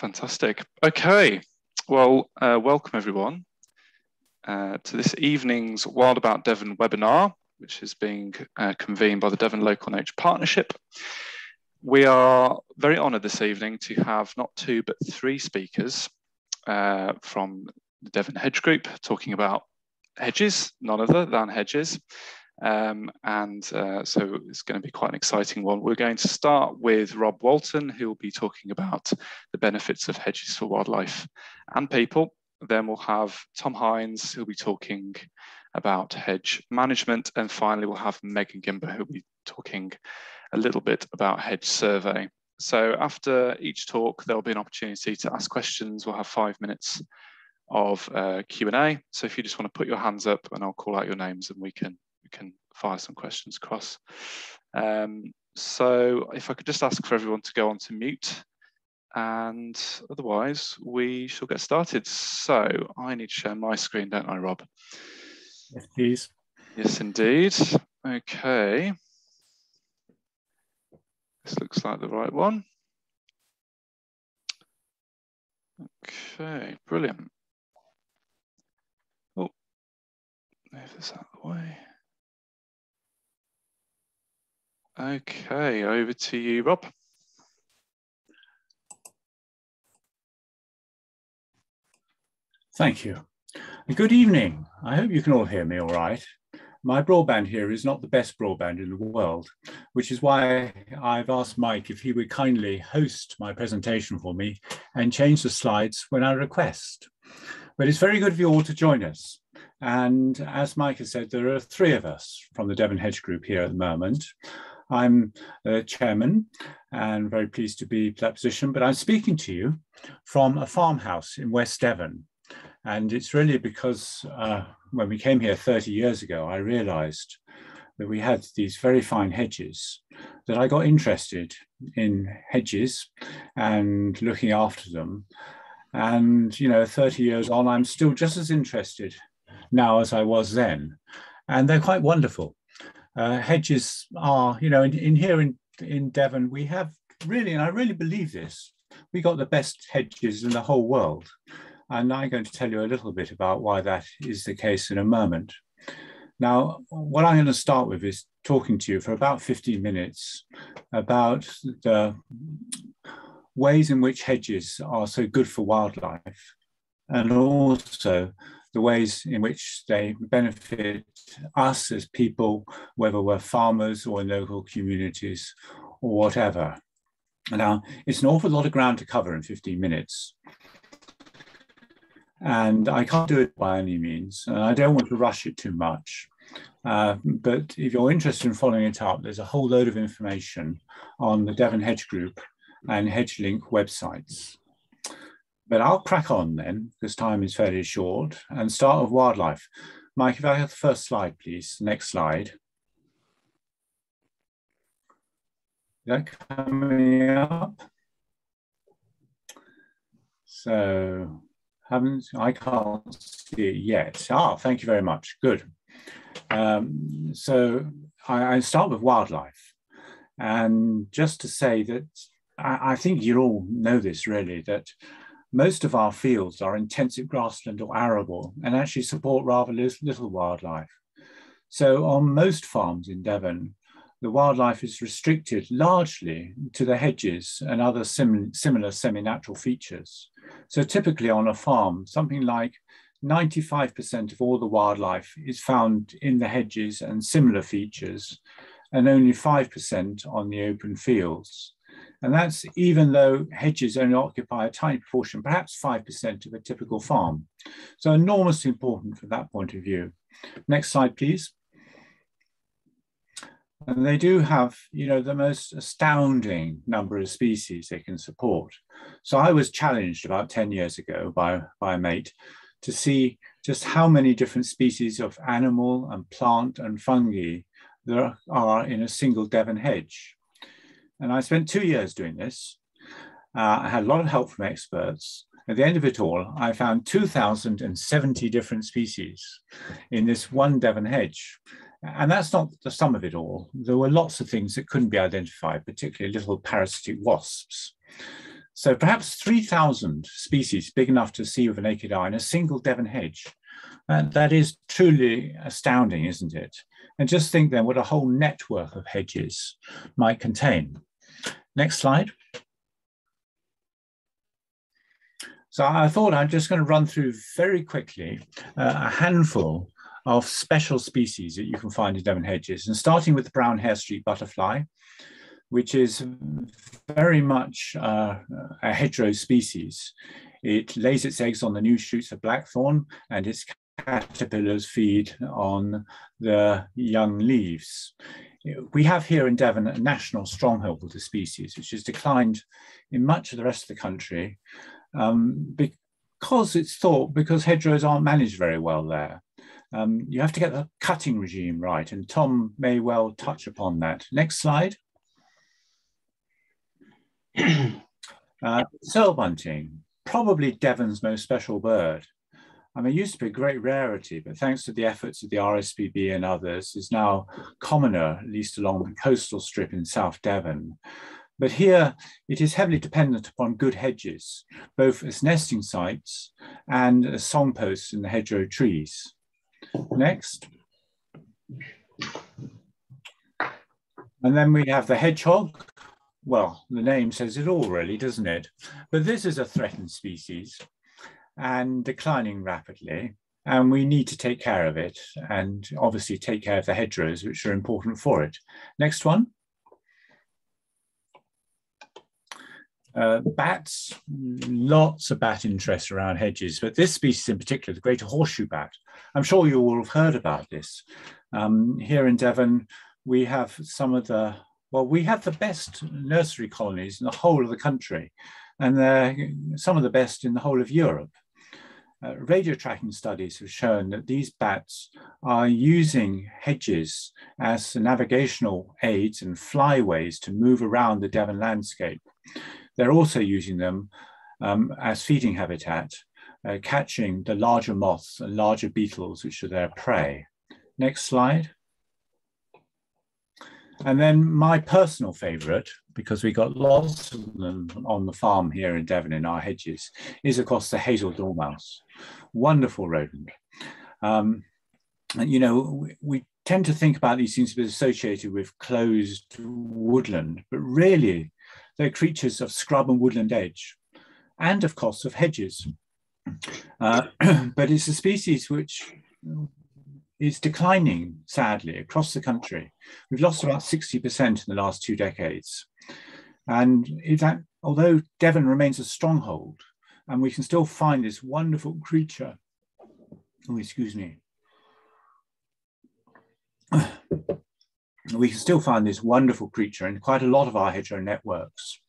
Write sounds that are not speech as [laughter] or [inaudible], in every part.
Fantastic. Okay. Well, uh, welcome everyone uh, to this evening's Wild About Devon webinar, which is being uh, convened by the Devon Local Nature Partnership. We are very honoured this evening to have not two but three speakers uh, from the Devon Hedge Group talking about hedges, none other than hedges. Um, and uh, so it's going to be quite an exciting one. We're going to start with Rob Wolton, who will be talking about the benefits of hedges for wildlife and people. Then we'll have Tom Hynes, who'll be talking about hedge management. And finally, we'll have Megan Gimber, who'll be talking a little bit about hedge survey. So after each talk, there'll be an opportunity to ask questions. We'll have five minutes of uh, Q&A. So if you just want to put your hands up and I'll call out your names and we can can fire some questions across. Um, so if I could just ask for everyone to go on to mute and otherwise we shall get started. So I need to share my screen, don't I, Rob? Yes, please. Yes, indeed. Okay. This looks like the right one. Okay, brilliant. Oh, move this out of the way. Okay, over to you, Rob. Thank you. Good evening. I hope you can all hear me all right. My broadband here is not the best broadband in the world, which is why I've asked Mike if he would kindly host my presentation for me and change the slides when I request. But it's very good of you all to join us. And as Mike has said, there are three of us from the Devon Hedge Group here at the moment. I'm the chairman and very pleased to be that position, but I'm speaking to you from a farmhouse in West Devon. And it's really because uh, when we came here 30 years ago, I realized that we had these very fine hedges that I got interested in hedges and looking after them. And, you know, 30 years on, I'm still just as interested now as I was then. And they're quite wonderful uh, hedges are, you know, in, in here in, in Devon, we have really, and I really believe this, we got the best hedges in the whole world. And I'm going to tell you a little bit about why that is the case in a moment. Now, what I'm going to start with is talking to you for about 15 minutes about the ways in which hedges are so good for wildlife and also the ways in which they benefit us as people, whether we're farmers or in local communities or whatever. Now, it's an awful lot of ground to cover in 15 minutes. And I can't do it by any means. And I don't want to rush it too much. Uh, but if you're interested in following it up, there's a whole load of information on the Devon Hedge Group and HedgeLink websites. But I'll crack on then, because time is fairly short, and start with wildlife. Mike, if I have the first slide, please. Next slide. Is that coming up? So, haven't I can't see it yet. Ah, thank you very much. Good. Um, so I, I, start with wildlife, and just to say that I, I think you all know this really that most of our fields are intensive grassland or arable and actually support rather little wildlife. So on most farms in Devon, the wildlife is restricted largely to the hedges and other sim similar semi-natural features. So typically on a farm, something like 95% of all the wildlife is found in the hedges and similar features, and only 5% on the open fields. And that's even though hedges only occupy a tiny proportion, perhaps 5% of a typical farm. So enormously important from that point of view. Next slide, please. And they do have, you know, the most astounding number of species they can support. So I was challenged about 10 years ago by, by a mate to see just how many different species of animal and plant and fungi there are in a single Devon hedge. And I spent two years doing this. Uh, I had a lot of help from experts. At the end of it all, I found 2,070 different species in this one Devon hedge. And that's not the sum of it all. There were lots of things that couldn't be identified, particularly little parasitic wasps. So perhaps 3,000 species big enough to see with a naked eye in a single Devon hedge. And that is truly astounding, isn't it? And just think then what a whole network of hedges might contain. Next slide. So I thought I'm just going to run through very quickly uh, a handful of special species that you can find in Devon hedges. And starting with the brown hairstreak butterfly, which is very much uh, a hedgerow species. It lays its eggs on the new shoots of blackthorn and its caterpillars feed on the young leaves. We have here in Devon a national stronghold of the species, which has declined in much of the rest of the country um, because it's thought because hedgerows aren't managed very well there. Um, you have to get the cutting regime right, and Tom may well touch upon that. Next slide. [clears throat] uh, Cirl bunting, probably Devon's most special bird. I mean, it used to be a great rarity, but thanks to the efforts of the RSPB and others, is now commoner, at least along the coastal strip in South Devon. But here it is heavily dependent upon good hedges, both as nesting sites and as songposts in the hedgerow trees. Next. And then we have the hedgehog. Well, the name says it all really, doesn't it? But this is a threatened species and declining rapidly. And we need to take care of it and obviously take care of the hedgerows, which are important for it. Next one. Uh, bats, lots of bat interest around hedges, but this species in particular, the greater horseshoe bat, I'm sure you all have heard about this. Um, here in Devon, we have some of the, well, we have the best nursery colonies in the whole of the country, and they're some of the best in the whole of Europe. Uh, radio tracking studies have shown that these bats are using hedges as navigational aids and flyways to move around the Devon landscape. They're also using them um, as feeding habitat, uh, catching the larger moths and larger beetles, which are their prey. Next slide. And then my personal favorite, because we got lots of them on the farm here in Devon in our hedges, is of course the hazel dormouse. Wonderful rodent. Um, and, you know, we, we tend to think about these things as associated with closed woodland, but really they're creatures of scrub and woodland edge, and of course of hedges. Uh, [clears throat] but it's a species which is declining, sadly, across the country. We've lost about 60% in the last two decades. And although Devon remains a stronghold, and we can still find this wonderful creature, oh, excuse me, we can still find this wonderful creature in quite a lot of our hedgerow networks.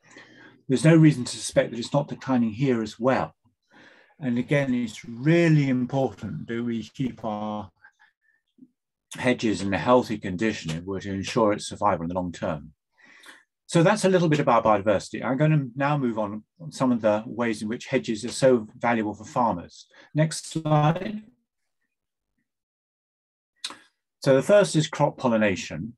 There's no reason to suspect that it's not declining here as well. And again, it's really important that we keep our hedges in a healthy condition if we're to ensure its survival in the long term. So that's a little bit about biodiversity. I'm going to now move on some of the ways in which hedges are so valuable for farmers. Next slide. So the first is crop pollination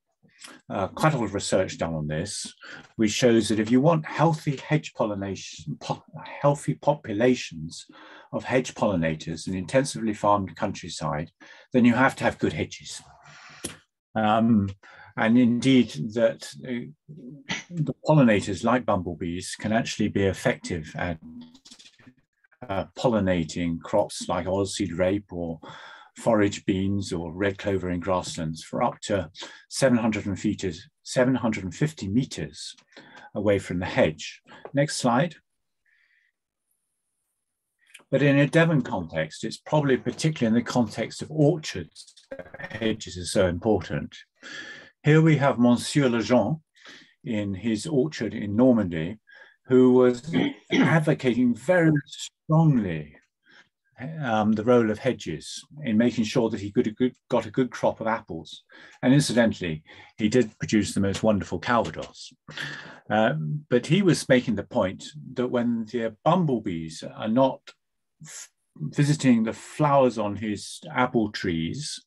uh, quite a lot of research done on this, which shows that if you want healthy hedge pollination, po healthy populations of hedge pollinators in intensively farmed countryside, then you have to have good hedges. Um, and indeed, that uh, the pollinators, like bumblebees, can actually be effective at uh, pollinating crops like oilseed rape or forage beans or red clover in grasslands for up to 700 meters, 750 meters away from the hedge. Next slide. But in a Devon context, it's probably particularly in the context of orchards, that hedges are so important. Here we have Monsieur Lejean in his orchard in Normandy, who was advocating very strongly um, the role of hedges in making sure that he could have good, got a good crop of apples. And incidentally, he did produce the most wonderful Calvados. Um, but he was making the point that when the bumblebees are not visiting the flowers on his apple trees,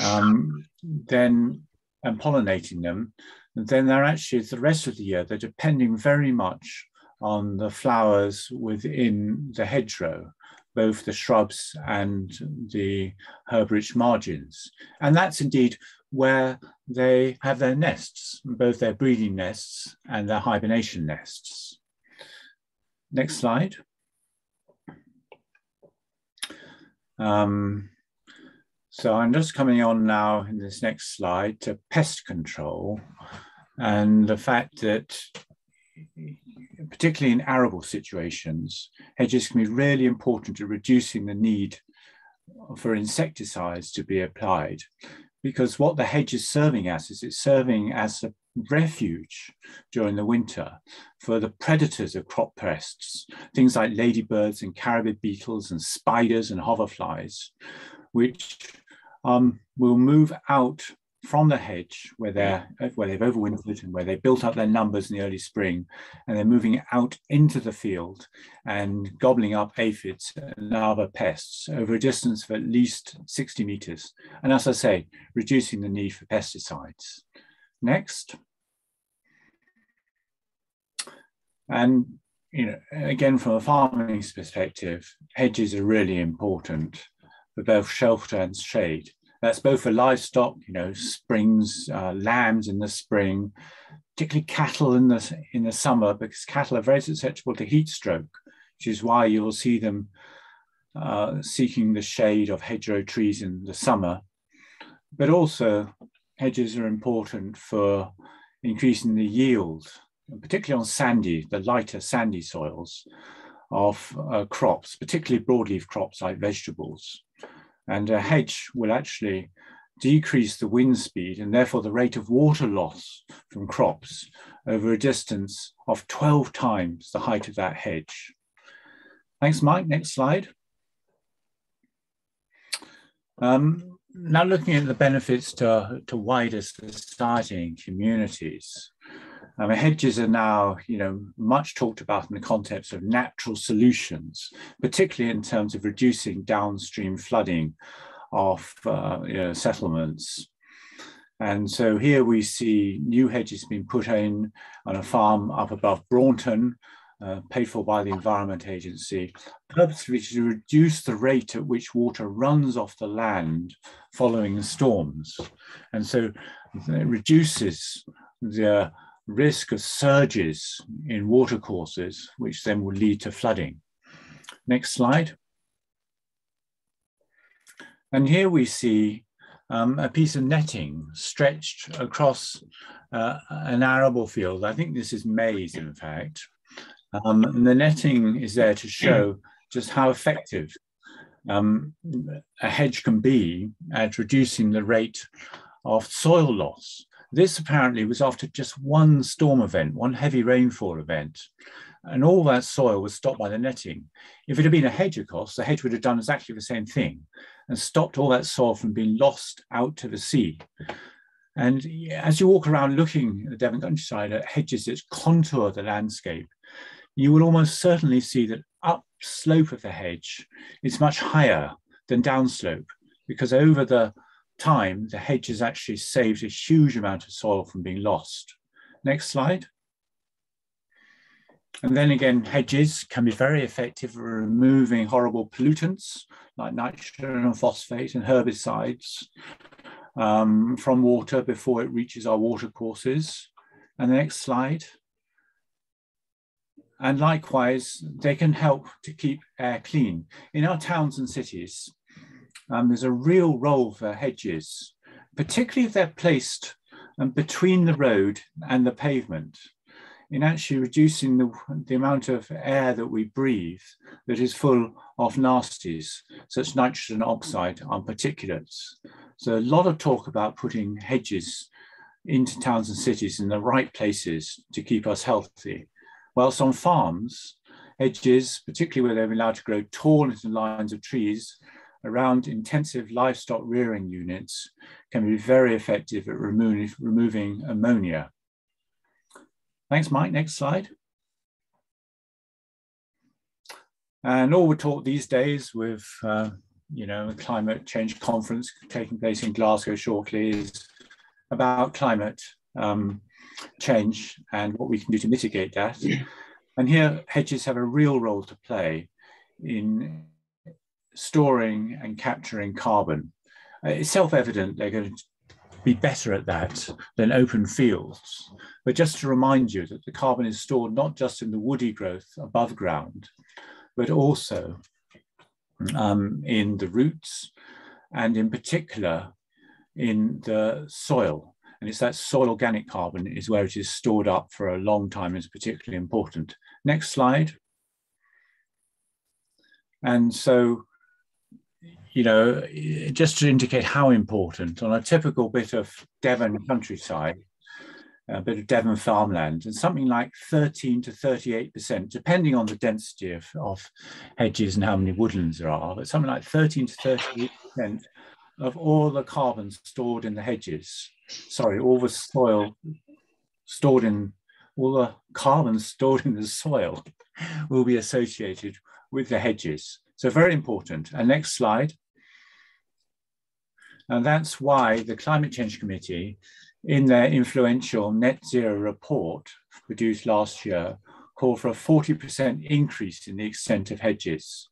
um, then and pollinating them, and then they're actually the rest of the year they're depending very much on the flowers within the hedgerow, both the shrubs and the herb-rich margins. And that's indeed where they have their nests, both their breeding nests and their hibernation nests. Next slide. Um, so I'm just coming on now in this next slide to pest control and the fact that particularly in arable situations, hedges can be really important to reducing the need for insecticides to be applied because what the hedge is serving as is it's serving as a refuge during the winter for the predators of crop pests, things like ladybirds and carabid beetles and spiders and hoverflies, which um, will move out from the hedge where they're where they've overwintered and where they built up their numbers in the early spring and they're moving out into the field and gobbling up aphids and other pests over a distance of at least 60 meters. And as i say reducing the need for pesticides. Next. And you know again from a farming perspective hedges are really important for both shelter and shade that's both for livestock, you know, springs, uh, lambs in the spring, particularly cattle in the in the summer, because cattle are very susceptible to heat stroke, which is why you will see them uh, seeking the shade of hedgerow trees in the summer. But also, hedges are important for increasing the yield, particularly on sandy, the lighter sandy soils of uh, crops, particularly broadleaf crops like vegetables. And a hedge will actually decrease the wind speed and therefore the rate of water loss from crops over a distance of 12 times the height of that hedge. Thanks, Mike. Next slide. Um, now looking at the benefits to, to wider society and communities. I mean, hedges are now, you know, much talked about in the context of natural solutions, particularly in terms of reducing downstream flooding of uh, you know, settlements. And so here we see new hedges being put in on a farm up above Braunton, uh, paid for by the Environment Agency, purposely to reduce the rate at which water runs off the land following storms. And so it reduces the risk of surges in watercourses, which then will lead to flooding. Next slide. And here we see um, a piece of netting stretched across uh, an arable field. I think this is maize, in fact. Um, and the netting is there to show just how effective um, a hedge can be at reducing the rate of soil loss. This apparently was after just one storm event, one heavy rainfall event, and all that soil was stopped by the netting. If it had been a hedge, of course, the hedge would have done exactly the same thing and stopped all that soil from being lost out to the sea. And as you walk around looking at the Devon countryside at hedges that contour the landscape, you will almost certainly see that up slope of the hedge is much higher than downslope because over the time, the hedge has actually saved a huge amount of soil from being lost. Next slide. And then again, hedges can be very effective at removing horrible pollutants like nitrogen and phosphate and herbicides um, from water before it reaches our watercourses. And the next slide. And likewise, they can help to keep air clean. In our towns and cities, um, there's a real role for hedges, particularly if they're placed um, between the road and the pavement in actually reducing the, the amount of air that we breathe that is full of nasties, such nitrogen oxide and particulates. So a lot of talk about putting hedges into towns and cities in the right places to keep us healthy. Whilst on farms, hedges, particularly where they're allowed to grow tall into lines of trees, around intensive livestock rearing units can be very effective at remo removing ammonia. Thanks, Mike. Next slide. And all we're taught these days with, uh, you know, a climate change conference taking place in Glasgow shortly is about climate um, change and what we can do to mitigate that. And here hedges have a real role to play in storing and capturing carbon. Uh, it's self-evident they're going to be better at that than open fields. But just to remind you that the carbon is stored not just in the woody growth above ground, but also um, in the roots and in particular in the soil. And it's that soil organic carbon is where it is stored up for a long time is particularly important. Next slide. And so you know, just to indicate how important on a typical bit of Devon countryside, a bit of Devon farmland, and something like 13 to 38%, depending on the density of, of hedges and how many woodlands there are, but something like 13 to 38% of all the carbon stored in the hedges, sorry, all the soil stored in, all the carbon stored in the soil will be associated with the hedges. So very important. And next slide. And that's why the Climate Change Committee, in their influential net zero report produced last year, called for a 40% increase in the extent of hedges.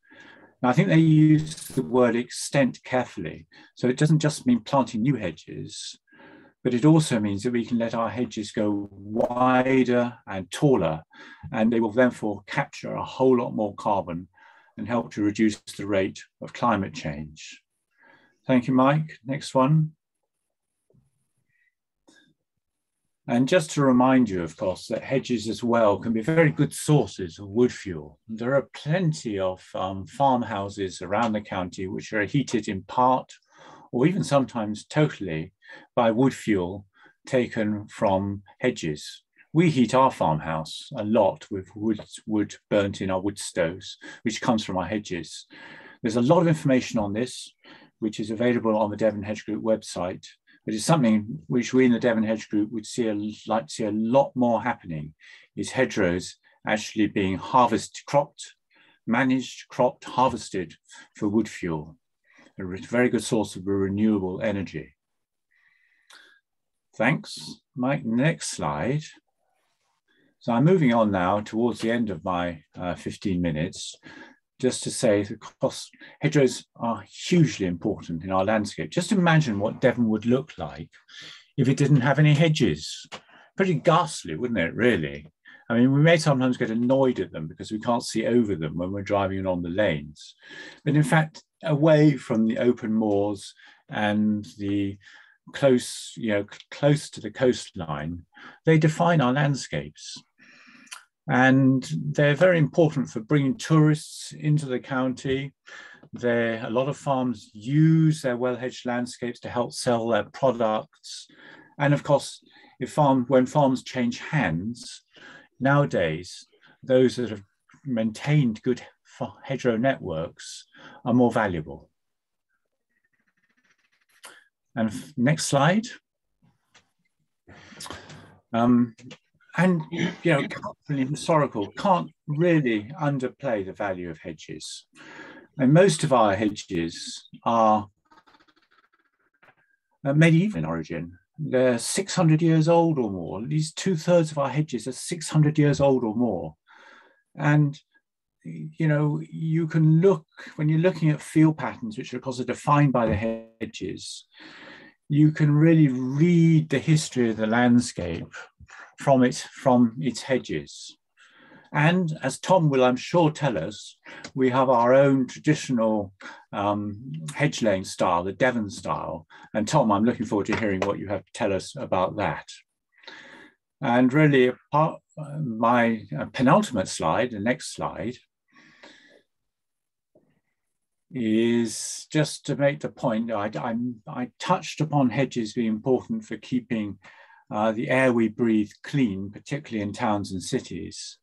Now, I think they use the word extent carefully. So it doesn't just mean planting new hedges, but it also means that we can let our hedges go wider and taller, and they will therefore capture a whole lot more carbon and help to reduce the rate of climate change. Thank you, Mike. Next one. And just to remind you, of course, that hedges as well can be very good sources of wood fuel. There are plenty of um, farmhouses around the county which are heated in part or even sometimes totally by wood fuel taken from hedges. We heat our farmhouse a lot with wood, wood burnt in our wood stoves, which comes from our hedges. There's a lot of information on this, which is available on the Devon Hedge Group website. But it's something which we in the Devon Hedge Group would see a, like to see a lot more happening, is hedgerows actually being harvested, cropped, managed, cropped, harvested for wood fuel, a very good source of renewable energy. Thanks. Mike, next slide. So I'm moving on now towards the end of my uh, 15 minutes, just to say the cost, hedgerows are hugely important in our landscape. Just imagine what Devon would look like if it didn't have any hedges. Pretty ghastly, wouldn't it, really? I mean, we may sometimes get annoyed at them because we can't see over them when we're driving along the lanes. But in fact, away from the open moors and the close, you know, close to the coastline, they define our landscapes. And they're very important for bringing tourists into the county. There, a lot of farms use their well-hedged landscapes to help sell their products. And of course, if farm, when farms change hands, nowadays, those that have maintained good hedgerow networks are more valuable. And next slide. Um, and you know, culturally historical can't really underplay the value of hedges. And most of our hedges are uh, medieval in origin. They're 600 years old or more. At least two thirds of our hedges are 600 years old or more. And you know, you can look when you're looking at field patterns, which of course are defined by the hedges, you can really read the history of the landscape from it from its hedges. And as Tom will, I'm sure, tell us, we have our own traditional um, hedge laying style, the Devon style. And Tom, I'm looking forward to hearing what you have to tell us about that. And really, part, my uh, penultimate slide, the next slide, is just to make the point I, I, I touched upon hedges being important for keeping uh, the air we breathe clean, particularly in towns and cities,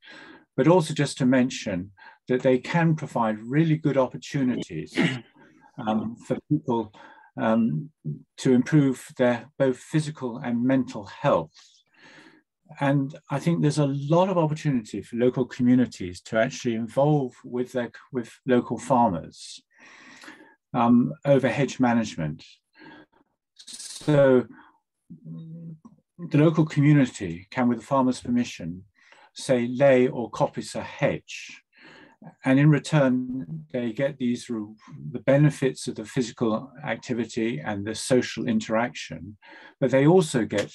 but also just to mention that they can provide really good opportunities [clears throat] um, for people um, to improve their both physical and mental health. And I think there's a lot of opportunity for local communities to actually involve with their with local farmers um, over hedge management. So the local community can, with the farmer's permission, say, lay or coppice a hedge. And in return, they get these the benefits of the physical activity and the social interaction, but they also get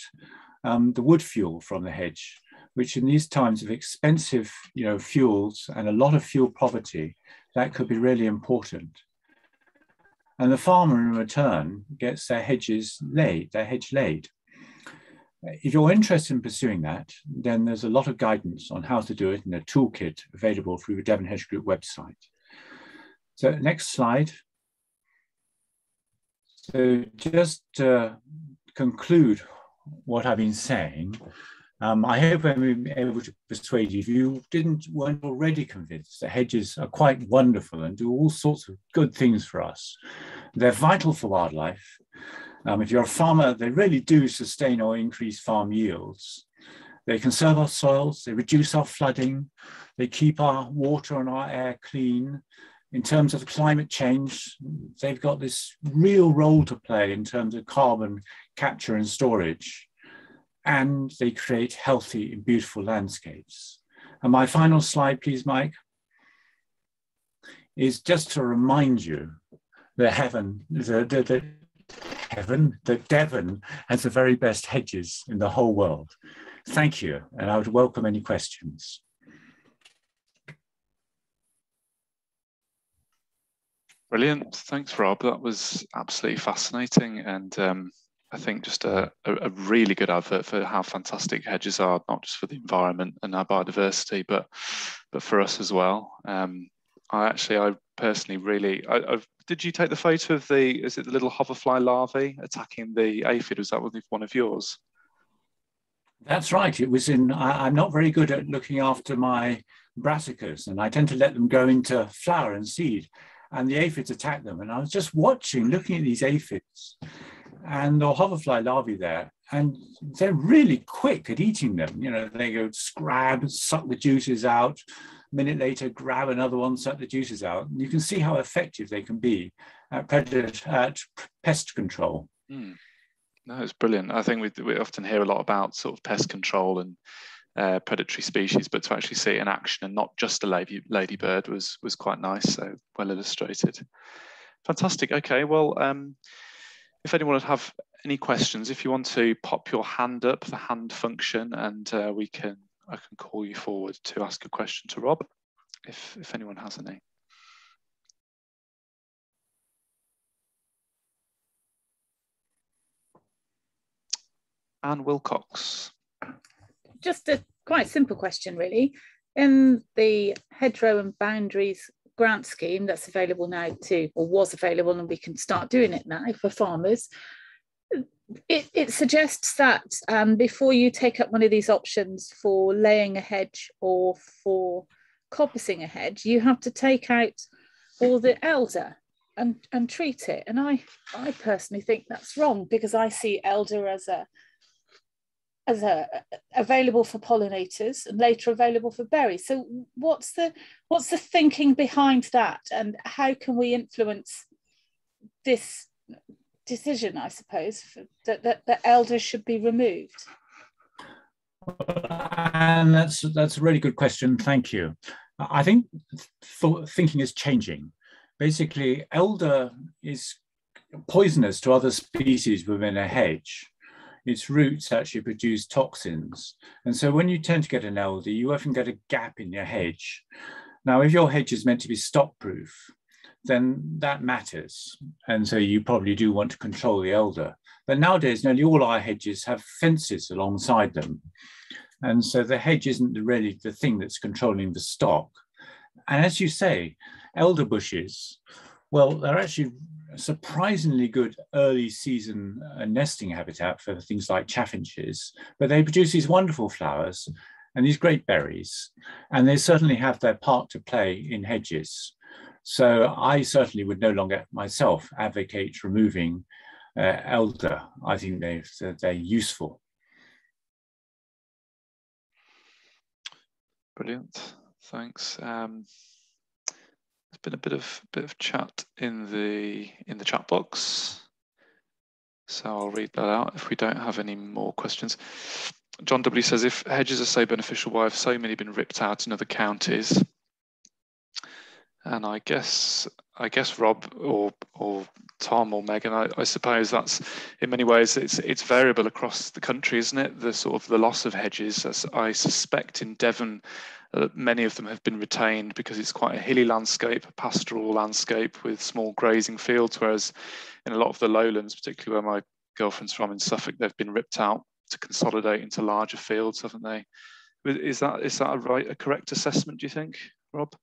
um, the wood fuel from the hedge, which in these times of expensive you know, fuels and a lot of fuel poverty, that could be really important. And the farmer in return gets their hedges laid, their hedge laid. If you're interested in pursuing that, then there's a lot of guidance on how to do it in a toolkit available through the Devon Hedge Group website. So next slide. So just to conclude what I've been saying, um, I hope I'm able to persuade you, if you didn't weren't already convinced that hedges are quite wonderful and do all sorts of good things for us. They're vital for wildlife. Um, if you're a farmer, they really do sustain or increase farm yields. They conserve our soils, they reduce our flooding, they keep our water and our air clean. In terms of climate change, they've got this real role to play in terms of carbon capture and storage and they create healthy and beautiful landscapes. And my final slide, please, Mike, is just to remind you that heaven, the, the, the heaven, that Devon has the very best hedges in the whole world. Thank you, and I would welcome any questions. Brilliant. Thanks, Rob. That was absolutely fascinating. And um, I think just a, a, really good advert for how fantastic hedges are, not just for the environment and our biodiversity, but but for us as well. Um, I actually, I personally really, I, I've, did you take the photo of the, is it the little hoverfly larvae attacking the aphid? Was that one of yours? That's right. It was in, I, am not very good at looking after my brassicas and I tend to let them go into flower and seed and the aphids attack them. And I was just watching, looking at these aphids and the hoverfly larvae there, and they're really quick at eating them. You know, they go scrab, suck the juices out. Minute later, grab another one, suck the juices out. And you can see how effective they can be at, predator, at pest control. Mm. No, it's brilliant. I think we, we often hear a lot about sort of pest control and uh, predatory species, but to actually see it in action and not just a lady ladybird was was quite nice. So well illustrated. Fantastic. Okay, well. Um, if anyone would have any questions, if you want to pop your hand up, the hand function, and uh, we can I can call you forward to ask a question to Rob, if if anyone has any. Anne Wilcox. Just a quite simple question, really. In the hedgerow and boundaries grant scheme that's available now to, or was available, and we can start doing it now for farmers. It, it suggests that um, before you take up one of these options for laying a hedge or for coppicing a hedge, you have to take out all the elder and, and treat it. And I, I personally think that's wrong because I see elder as a as a, available for pollinators and later available for berries. So what's the what's the thinking behind that, and how can we influence this decision? I suppose that that the elders should be removed. And that's that's a really good question. Thank you. I think thinking is changing. Basically, elder is poisonous to other species within a hedge its roots actually produce toxins. And so when you tend to get an elder, you often get a gap in your hedge. Now, if your hedge is meant to be stock proof, then that matters. And so you probably do want to control the elder. But nowadays, nearly all our hedges have fences alongside them. And so the hedge isn't really the thing that's controlling the stock. And as you say, elder bushes, well, they're actually surprisingly good early season uh, nesting habitat for things like chaffinches, but they produce these wonderful flowers and these great berries, and they certainly have their part to play in hedges. So I certainly would no longer myself advocate removing uh, elder. I think they they're useful. Brilliant, thanks. Um, there's been a bit of bit of chat in the in the chat box. So I'll read that out if we don't have any more questions. John W says, if hedges are so beneficial, why have so many been ripped out in other counties? And I guess, I guess Rob or or Tom or Megan, I, I, suppose that's in many ways it's it's variable across the country, isn't it? The sort of the loss of hedges. As I suspect in Devon, uh, many of them have been retained because it's quite a hilly landscape, a pastoral landscape with small grazing fields, whereas in a lot of the lowlands, particularly where my girlfriend's from in Suffolk, they've been ripped out to consolidate into larger fields, haven't they? Is that is that a right a correct assessment? Do you think, Rob?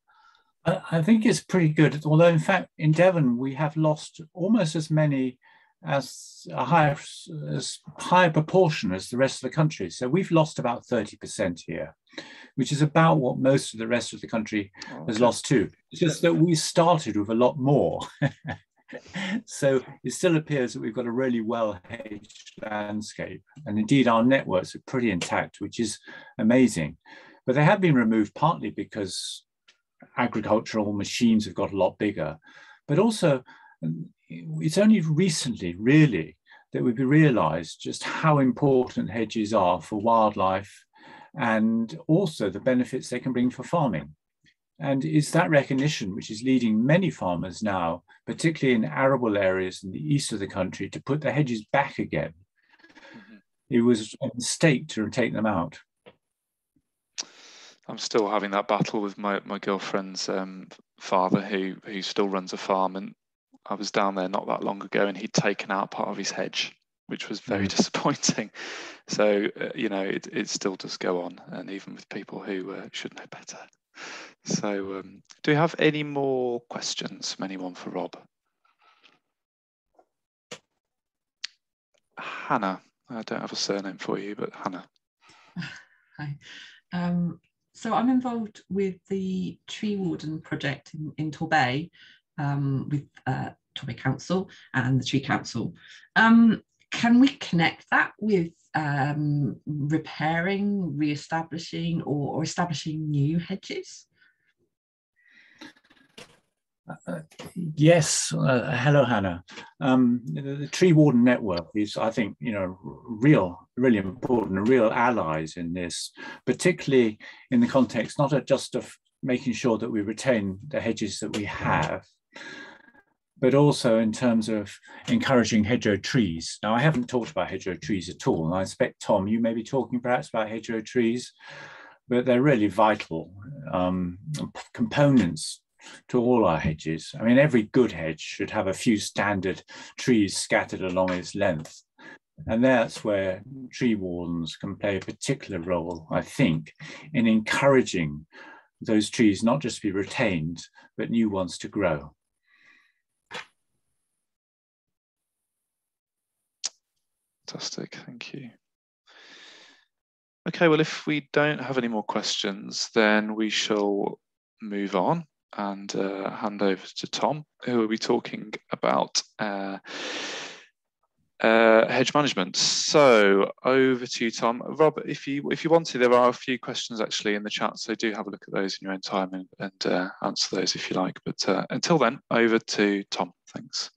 I think it's pretty good. Although, in fact, in Devon, we have lost almost as many as a higher, as high a proportion as the rest of the country. So we've lost about 30% here, which is about what most of the rest of the country oh, has lost too. It's just that we started with a lot more. [laughs] so it still appears that we've got a really well hedged landscape. And indeed, our networks are pretty intact, which is amazing. But they have been removed partly because agricultural machines have got a lot bigger, but also it's only recently, really, that we've realized just how important hedges are for wildlife and also the benefits they can bring for farming. And it's that recognition which is leading many farmers now, particularly in arable areas in the east of the country, to put the hedges back again. Mm-hmm. It was a mistake to take them out. I'm still having that battle with my, my girlfriend's um, father, who who still runs a farm, and I was down there not that long ago, and he'd taken out part of his hedge, which was very mm. [laughs] disappointing. So uh, you know, it it still does go on, and even with people who uh, should know better. So, um, do we have any more questions from anyone for Rob? Hannah, I don't have a surname for you, but Hannah. [laughs] Hi. Um, so I'm involved with the Tree Warden project in, in Torbay um, with uh, Torbay Council and the Tree Council. Um, can we connect that with um, repairing, re-establishing or, or establishing new hedges? Yes, uh, hello, Hannah. Um, the, the, Tree Warden Network is, I think, you know, real, really important, real allies in this, particularly in the context not just of making sure that we retain the hedges that we have, but also in terms of encouraging hedgerow trees. Now, I haven't talked about hedgerow trees at all, and I expect, Tom, you may be talking perhaps about hedgerow trees, but they're really vital um, components to all our hedges. I mean, every good hedge should have a few standard trees scattered along its length. And that's where tree wardens can play a particular role, I think, in encouraging those trees not just to be retained, but new ones to grow. Fantastic, thank you. Okay, well, if we don't have any more questions, then we shall move on and uh, hand over to Tom, who will be talking about uh, uh, hedge management. So over to you, Tom. Rob, if you if you want to, there are a few questions actually in the chat, so do have a look at those in your own time and, and uh, answer those if you like. But uh, until then, over to Tom. Thanks.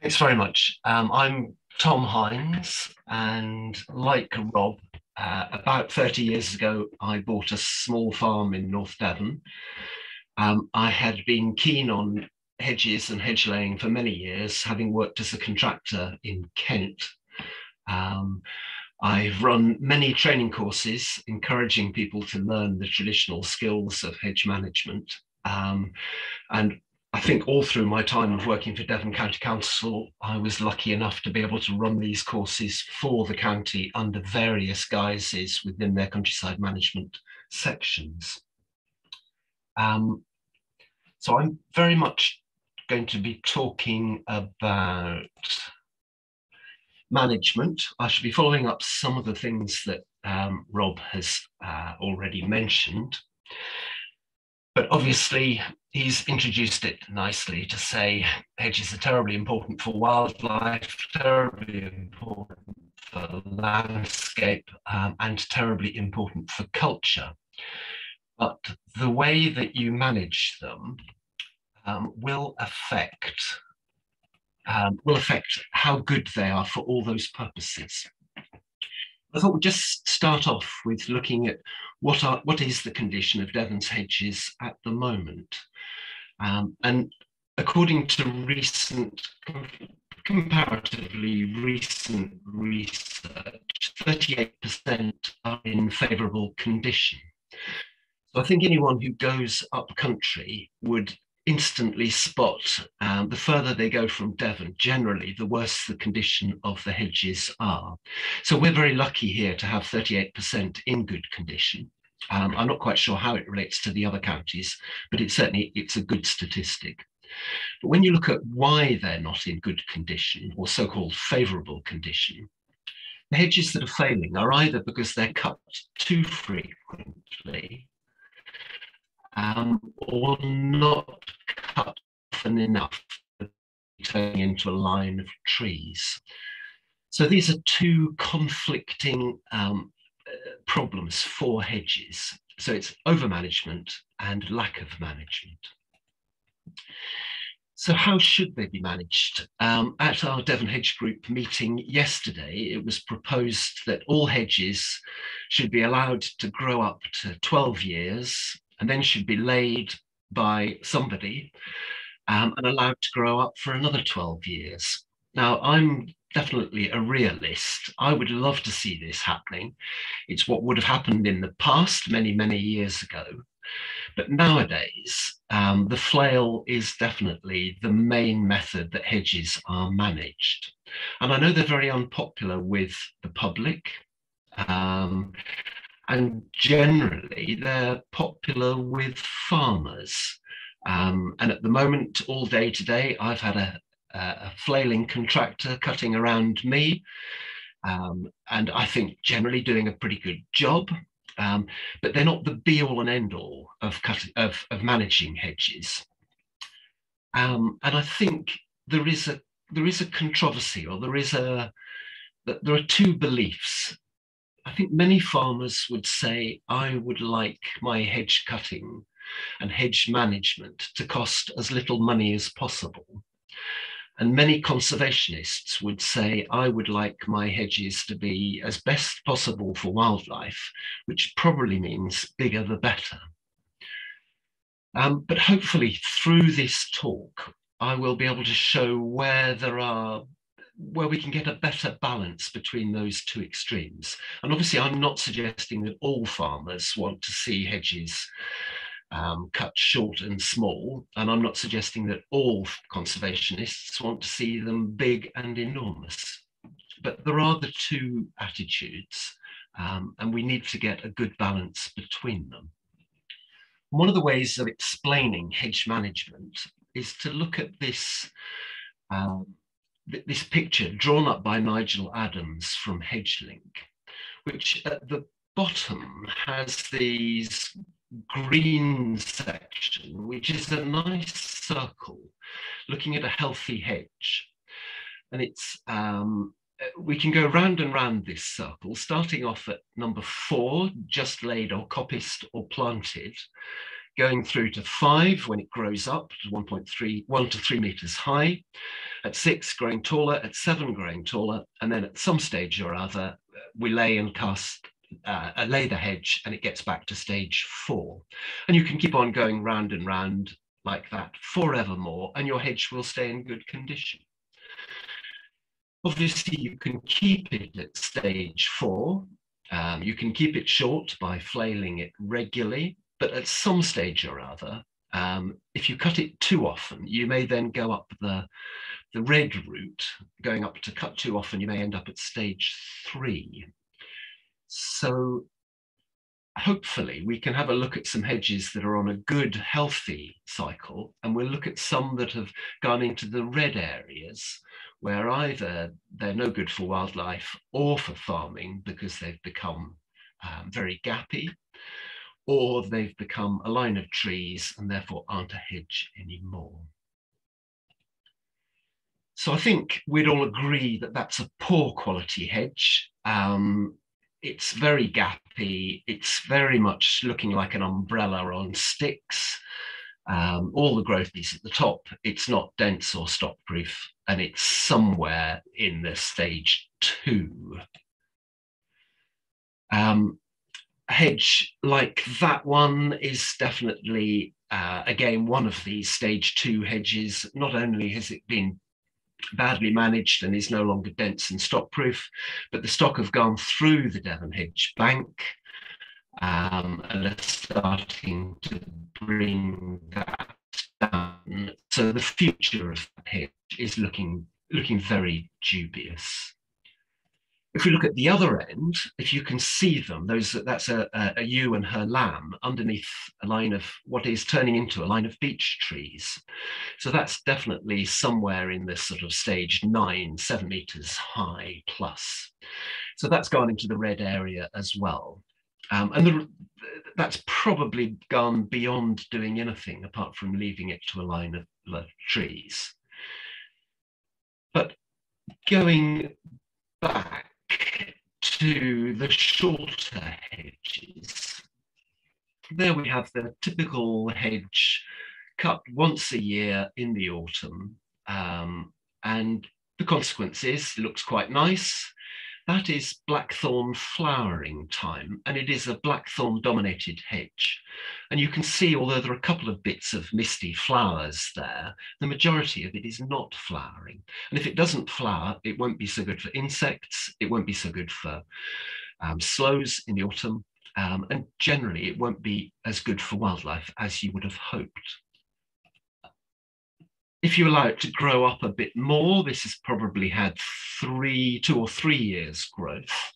Thanks very much. Um, I'm Tom Hynes, and like Rob, uh, about 30 years ago, I bought a small farm in North Devon um, I had been keen on hedges and hedge laying for many years, having worked as a contractor in Kent. Um, I've run many training courses encouraging people to learn the traditional skills of hedge management. Um, and I think all through my time of working for Devon County Council, I was lucky enough to be able to run these courses for the county under various guises within their countryside management sections. Um, so I'm very much going to be talking about management. I should be following up some of the things that um, Rob has uh, already mentioned. But obviously, he's introduced it nicely to say hedges are terribly important for wildlife, terribly important for landscape, um, and terribly important for culture but the way that you manage them um, will affect um, will affect how good they are for all those purposes. I thought we'd just start off with looking at what are what is the condition of Devon's hedges at the moment. Um, and according to recent, comparatively recent research, 38% are in favourable condition. So I think anyone who goes up country would instantly spot um, the further they go from Devon, generally, the worse the condition of the hedges are. So we're very lucky here to have 38% in good condition. Um, I'm not quite sure how it relates to the other counties, but it's certainly it's a good statistic. But when you look at why they're not in good condition or so-called favourable condition, the hedges that are failing are either because they're cut too frequently um, or not cut often enough turning into a line of trees. So these are two conflicting um, problems for hedges. So it's overmanagement and lack of management. So how should they be managed? Um, at our Devon Hedge Group meeting yesterday, it was proposed that all hedges should be allowed to grow up to 12 years and then should be laid by somebody um, and allowed to grow up for another 12 years. Now, I'm definitely a realist. I would love to see this happening. It's what would have happened in the past, many, many years ago. But nowadays, um, the flail is definitely the main method that hedges are managed. And I know they're very unpopular with the public. Um, and generally, they're popular with farmers. Um, and at the moment, all day today, I've had a, a flailing contractor cutting around me. Um, and I think generally doing a pretty good job. Um, but they're not the be all and end all of, cutting, of, of managing hedges. Um, and I think there is a there is a controversy, or there is a there are two beliefs. I think many farmers would say, I would like my hedge cutting and hedge management to cost as little money as possible. And many conservationists would say, I would like my hedges to be as best possible for wildlife, which probably means bigger the better. Um, but hopefully through this talk, I will be able to show where there are where we can get a better balance between those two extremes. And obviously, I'm not suggesting that all farmers want to see hedges um, cut short and small. And I'm not suggesting that all conservationists want to see them big and enormous. But there are the two attitudes, um, and we need to get a good balance between them. One of the ways of explaining hedge management is to look at this, um, this picture drawn up by Nigel Adams from HedgeLink, which at the bottom has these green section, which is a nice circle looking at a healthy hedge. And it's, um, we can go round and round this circle, starting off at number four, just laid or coppiced or planted, going through to five when it grows up to 1.3, one to three meters high, at six growing taller, at seven growing taller, and then at some stage or other, we lay and cast uh, lay the hedge and it gets back to stage four. And you can keep on going round and round like that forevermore and your hedge will stay in good condition. Obviously, you can keep it at stage four. Um, you can keep it short by flailing it regularly, but at some stage or other, um, if you cut it too often, you may then go up the, the red route. Going up to cut too often, you may end up at stage three. So hopefully we can have a look at some hedges that are on a good, healthy cycle, and we'll look at some that have gone into the red areas where either they're no good for wildlife or for farming because they've become um, very gappy, or they've become a line of trees and therefore aren't a hedge anymore. So I think we'd all agree that that's a poor quality hedge. Um, it's very gappy. It's very much looking like an umbrella on sticks. Um, all the growth is at the top. It's not dense or stock proof, and it's somewhere in the stage two. Um, hedge like that one is definitely, uh, again, one of these stage two hedges. Not only has it been badly managed and is no longer dense and stock proof, but the stock have gone through the Devon Hedge bank um, and are starting to bring that down. So the future of that hedge is looking looking very dubious. If we look at the other end, if you can see them, those that's a, a, a ewe and her lamb underneath a line of what is turning into a line of beech trees. So that's definitely somewhere in this sort of stage nine, seven meters high plus. So that's gone into the red area as well. Um, and the, that's probably gone beyond doing anything apart from leaving it to a line of, of trees. But going back to the shorter hedges. There we have the typical hedge cut once a year in the autumn. Um, and the consequence is it looks quite nice. That is blackthorn flowering time, and it is a blackthorn dominated hedge. And you can see, although there are a couple of bits of misty flowers there, the majority of it is not flowering. And if it doesn't flower, it won't be so good for insects, it won't be so good for um, sloes in the autumn, um, and generally it won't be as good for wildlife as you would have hoped if you allow it to grow up a bit more, this has probably had three, two or three years growth.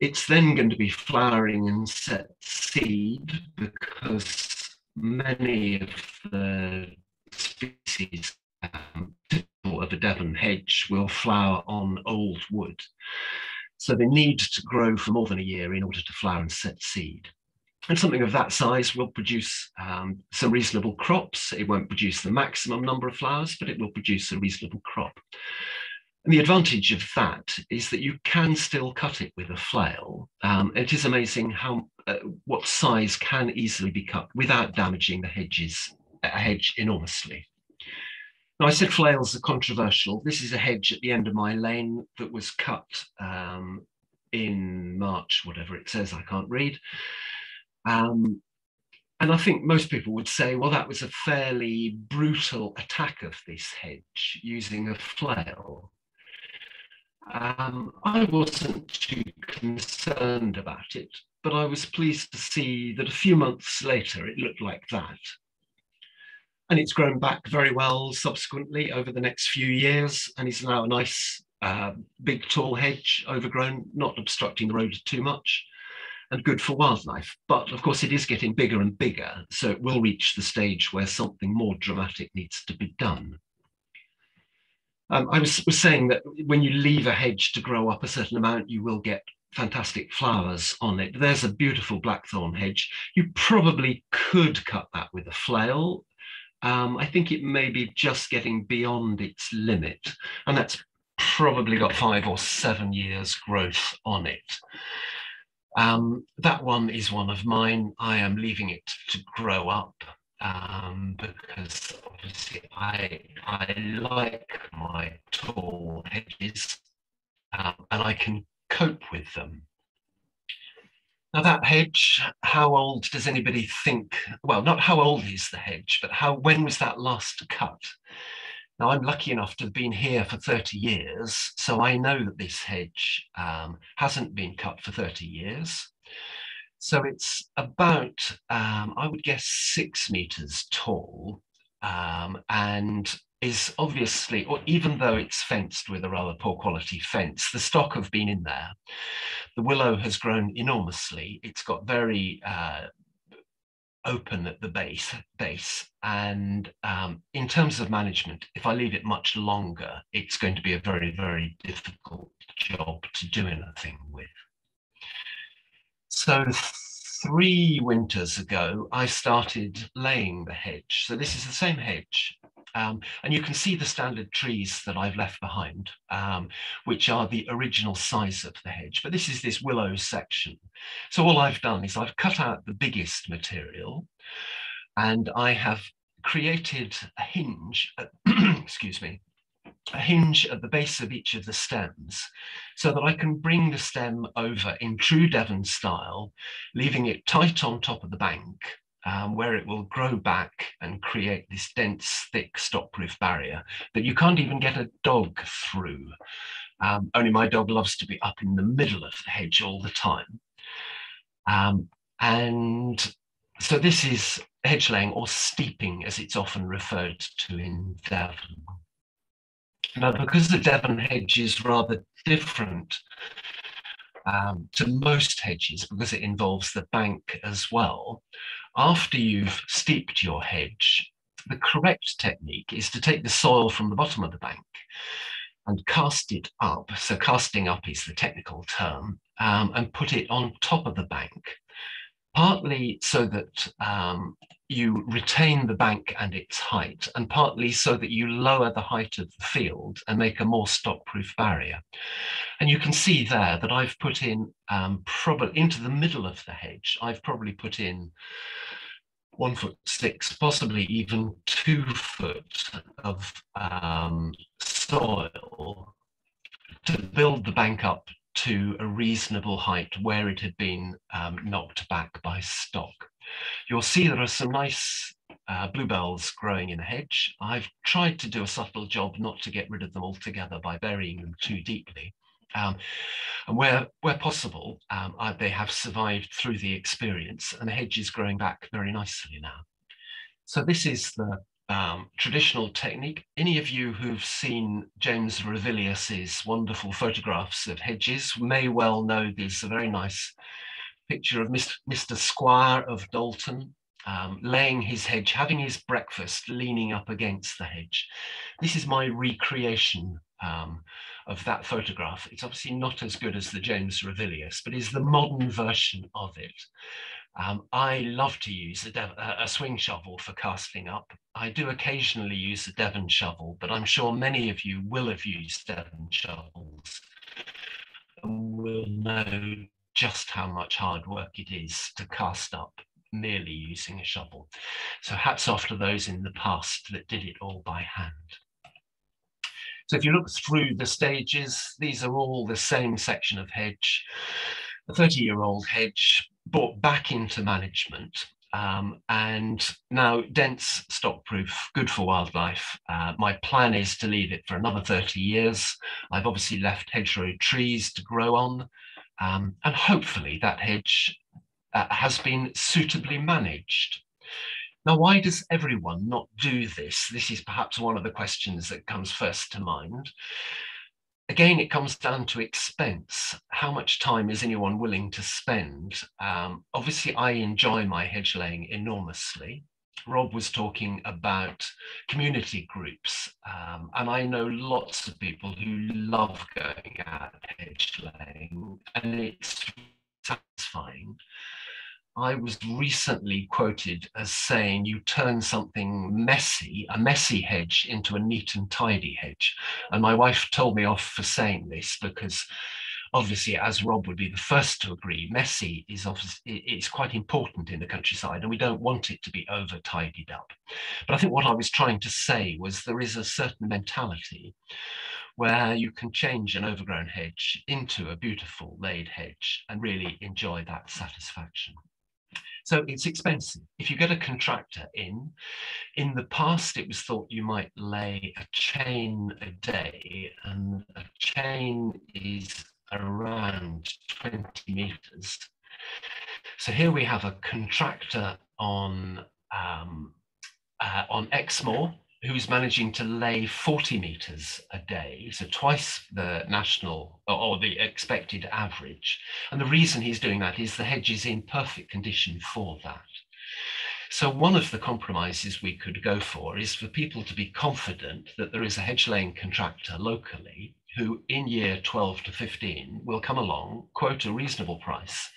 It's then going to be flowering and set seed because many of the species of a Devon hedge will flower on old wood. So they need to grow for more than a year in order to flower and set seed. And something of that size will produce um, some reasonable crops. It won't produce the maximum number of flowers, but it will produce a reasonable crop. And the advantage of that is that you can still cut it with a flail. Um, it is amazing how uh, what size can easily be cut without damaging the hedges, a hedge enormously. Now, I said flails are controversial. This is a hedge at the end of my lane that was cut um, in March, whatever it says, I can't read. Um, and I think most people would say, well, that was a fairly brutal attack of this hedge using a flail. Um, I wasn't too concerned about it, but I was pleased to see that a few months later it looked like that. And it's grown back very well subsequently over the next few years and is now a nice uh, big tall hedge overgrown, not obstructing the road too much and good for wildlife. But of course, it is getting bigger and bigger, so it will reach the stage where something more dramatic needs to be done. Um, I was, was saying that when you leave a hedge to grow up a certain amount, you will get fantastic flowers on it. There's a beautiful blackthorn hedge. You probably could cut that with a flail. Um, I think it may be just getting beyond its limit, and that's probably got five or seven years growth on it. Um, that one is one of mine. I am leaving it to grow up um, because obviously I, I like my tall hedges um, and I can cope with them. Now that hedge, how old does anybody think? Well, not how old is the hedge, but how when was that last cut? Now, I'm lucky enough to have been here for 30 years, so I know that this hedge um, hasn't been cut for 30 years. So it's about, um, I would guess, six meters tall um, and is obviously, or even though it's fenced with a rather poor quality fence, the stock have been in there. The willow has grown enormously. It's got very uh, open at the base base. And um, in terms of management if i leave it much longer it's going to be a very very difficult job to do anything with. So three winters ago i started laying the hedge. So this is the same hedge um, and you can see the standard trees that I've left behind, um, which are the original size of the hedge. But this is this willow section. So all I've done is I've cut out the biggest material and I have created a hinge, [clears throat] excuse me, a hinge at the base of each of the stems so that I can bring the stem over in true Devon style, leaving it tight on top of the bank um, where it will grow back and create this dense, thick stock-proof barrier that you can't even get a dog through. Um, only my dog loves to be up in the middle of the hedge all the time. Um, and so this is hedge laying or steeping as it's often referred to in Devon. Now, because the Devon hedge is rather different um, to most hedges because it involves the bank as well, after you've steeped your hedge, the correct technique is to take the soil from the bottom of the bank and cast it up. So casting up is the technical term, um, and put it on top of the bank, partly so that um, you retain the bank and its height, and partly so that you lower the height of the field and make a more stock-proof barrier. And you can see there that I've put in um, probably into the middle of the hedge, I've probably put in one foot six, possibly even two foot of um, soil to build the bank up to a reasonable height where it had been um, knocked back by stock. You'll see there are some nice uh, bluebells growing in a hedge. I've tried to do a subtle job not to get rid of them altogether by burying them too deeply. Um, and where, where possible, um, I, they have survived through the experience and the hedge is growing back very nicely now. So this is the um, traditional technique. Any of you who've seen James Ravilious's wonderful photographs of hedges may well know these are very nice picture of Mr. Squire of Dalton um, laying his hedge, having his breakfast, leaning up against the hedge. This is my recreation um, of that photograph. It's obviously not as good as the James Ravilious, but is the modern version of it. Um, I love to use a, a, swing shovel for casting up. I do occasionally use a Devon shovel, but I'm sure many of you will have used Devon shovels and will know just how much hard work it is to cast up merely using a shovel. So hats off to those in the past that did it all by hand. So if you look through the stages, these are all the same section of hedge, a 30 year old hedge brought back into management. Um, and now dense, stock-proof, good for wildlife. Uh, my plan is to leave it for another 30 years. I've obviously left hedgerow trees to grow on, um, and hopefully that hedge uh, has been suitably managed. Now, why does everyone not do this? This is perhaps one of the questions that comes first to mind. Again, it comes down to expense. How much time is anyone willing to spend? Um, obviously, I enjoy my hedge laying enormously. Rob was talking about community groups, um, and I know lots of people who love going out hedge laying, and it's satisfying. I was recently quoted as saying you turn something messy, a messy hedge, into a neat and tidy hedge. And my wife told me off for saying this because obviously, as Rob would be the first to agree, messy is it's quite important in the countryside, and we don't want it to be over tidied up. But I think what I was trying to say was there is a certain mentality where you can change an overgrown hedge into a beautiful laid hedge and really enjoy that satisfaction. So it's expensive. If you get a contractor in, in the past it was thought you might lay a chain a day, and a chain is around 20 meters. So here we have a contractor on um, uh, on Exmoor who's managing to lay 40 meters a day, so twice the national or the expected average. And the reason he's doing that is the hedge is in perfect condition for that. So one of the compromises we could go for is for people to be confident that there is a hedge laying contractor locally who in year 12 to 15 will come along, quote a reasonable price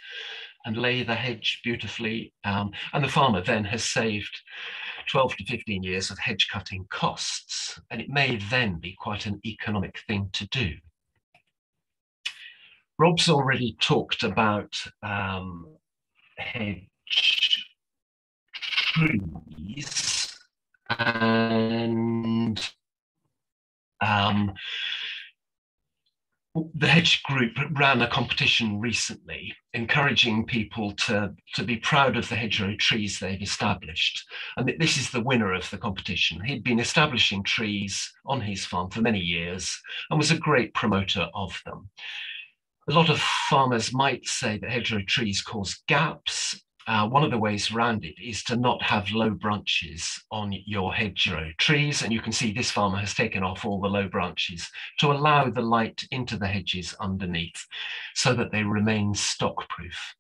and lay the hedge beautifully. Um, and the farmer then has saved 12 to 15 years of hedge cutting costs, and it may then be quite an economic thing to do. Rob's already talked about um, hedge trees, and Um, the hedge group ran a competition recently encouraging people to, to be proud of the hedgerow trees they've established. And this is the winner of the competition. He'd been establishing trees on his farm for many years and was a great promoter of them. A lot of farmers might say that hedgerow trees cause gaps uh, one of the ways around it is to not have low branches on your hedgerow trees. And you can see this farmer has taken off all the low branches to allow the light into the hedges underneath so that they remain stock proof.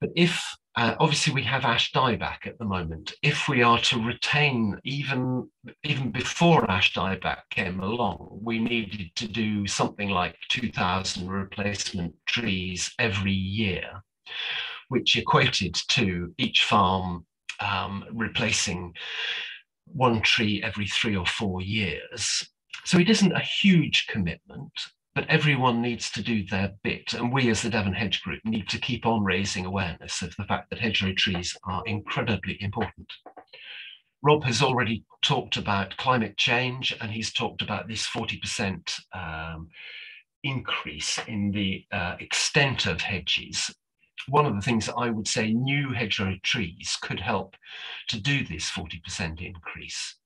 But if, uh, obviously we have ash dieback at the moment, if we are to retain, even, even before ash dieback came along, we needed to do something like 2,000 replacement trees every year which equated to each farm um, replacing one tree every three or four years. So it isn't a huge commitment, but everyone needs to do their bit. And we as the Devon Hedge Group need to keep on raising awareness of the fact that hedgerow trees are incredibly important. Rob has already talked about climate change and he's talked about this 40% um, increase in the uh, extent of hedges one of the things that I would say new hedgerow trees could help to do this 40% increase.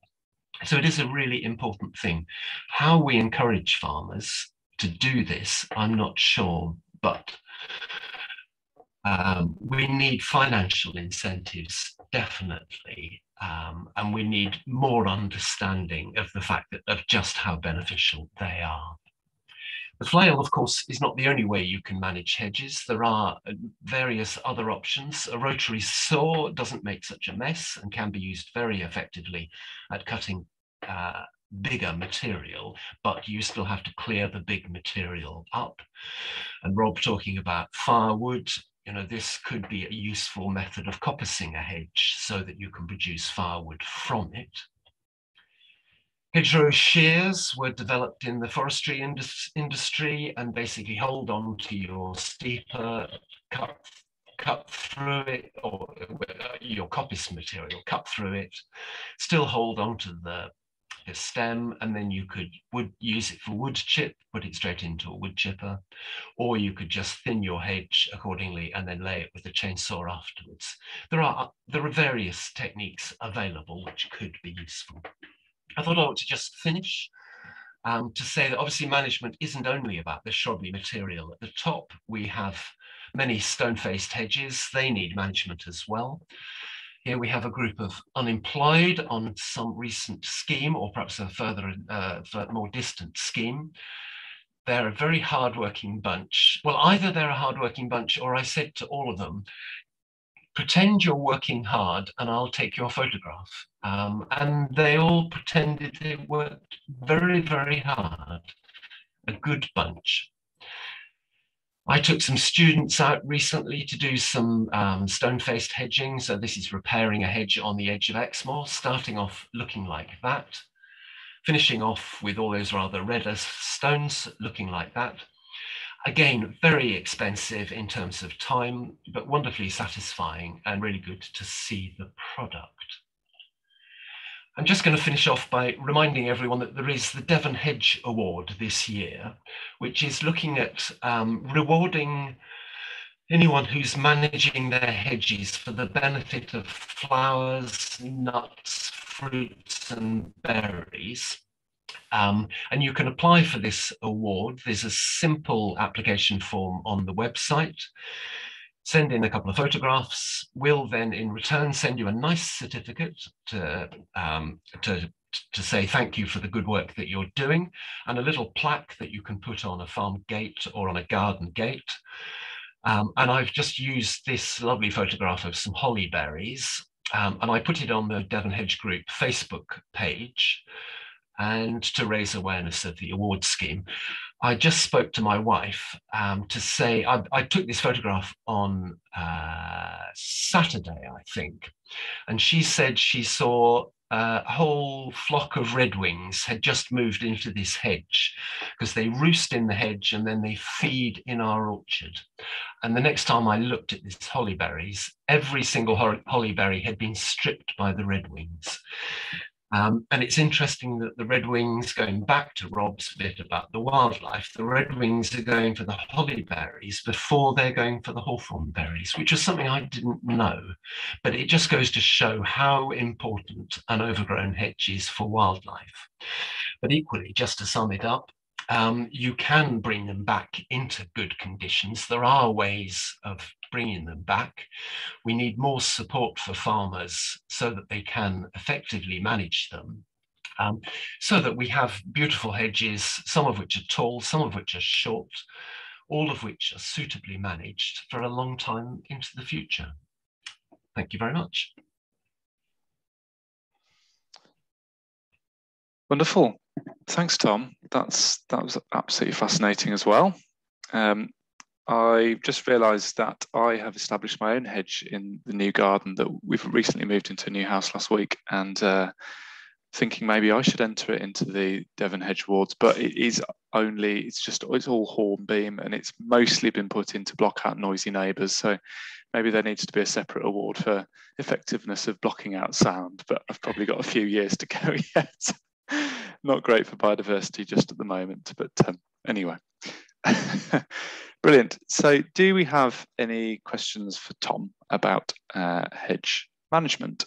So it is a really important thing. How we encourage farmers to do this, I'm not sure, but um, we need financial incentives, definitely. Um, and we need more understanding of the fact that of just how beneficial they are. The flail, of course, is not the only way you can manage hedges. There are uh, various other options. A rotary saw doesn't make such a mess and can be used very effectively at cutting uh, bigger material, but you still have to clear the big material up. And Rob talking about firewood, you know, this could be a useful method of coppicing a hedge so that you can produce firewood from it. Hedgerow shears were developed in the forestry indus industry and basically hold on to your steeper, cut, cut through it, or uh, your coppice material, cut through it, still hold on to the, the stem, and then you could would use it for wood chip, put it straight into a wood chipper, or you could just thin your hedge accordingly and then lay it with a chainsaw afterwards. There are, there are various techniques available which could be useful. I thought I ought to just finish um, to say that obviously management isn't only about the shrubby material. At the top, we have many stone-faced hedges. They need management as well. Here we have a group of unemployed on some recent scheme or perhaps a further, uh, more distant scheme. They're a very hardworking bunch. Well, either they're a hardworking bunch or I said to all of them, pretend you're working hard and I'll take your photograph. Um, and they all pretended they worked very, very hard, a good bunch. I took some students out recently to do some um, stone-faced hedging. So this is repairing a hedge on the edge of Exmoor, starting off looking like that, finishing off with all those rather redder stones looking like that. Again, very expensive in terms of time, but wonderfully satisfying and really good to see the product. I'm just going to finish off by reminding everyone that there is the Devon Hedge Award this year, which is looking at um, rewarding anyone who's managing their hedges for the benefit of flowers, nuts, fruits, and berries. Um, and you can apply for this award. There's a simple application form on the website. Send in a couple of photographs. We'll then, in return, send you a nice certificate to, um, to, to say thank you for the good work that you're doing, and a little plaque that you can put on a farm gate or on a garden gate. Um, and I've just used this lovely photograph of some holly berries, um, and I put it on the Devon Hedge Group Facebook page and to raise awareness of the award scheme. I just spoke to my wife um, to say, I, I, took this photograph on uh, Saturday, I think, and she said she saw a whole flock of redwings had just moved into this hedge because they roost in the hedge and then they feed in our orchard. And the next time I looked at these hollyberries, every single hollyberry had been stripped by the redwings. Um, and it's interesting that the redwings, going back to Rob's bit about the wildlife, the redwings are going for the holly berries before they're going for the hawthorn berries, which is something I didn't know. But it just goes to show how important an overgrown hedge is for wildlife. But equally, just to sum it up, um, you can bring them back into good conditions. There are ways of bringing them back. We need more support for farmers so that they can effectively manage them. Um, so that we have beautiful hedges, some of which are tall, some of which are short, all of which are suitably managed for a long time into the future. Thank you very much. Wonderful. Thanks, Tom. That's that was absolutely fascinating as well. Um, I just realised that I have established my own hedge in the new garden that we've recently moved into a new house last week, and uh, thinking maybe I should enter it into the Devon Hedge Wards, but it is only it's just it's all hornbeam and it's mostly been put in to block out noisy neighbours. So maybe there needs to be a separate award for effectiveness of blocking out sound, but I've probably got a few years to go [laughs] yet. Not great for biodiversity just at the moment, but um, anyway. [laughs] Brilliant. So, do we have any questions for Tom about uh, hedge management?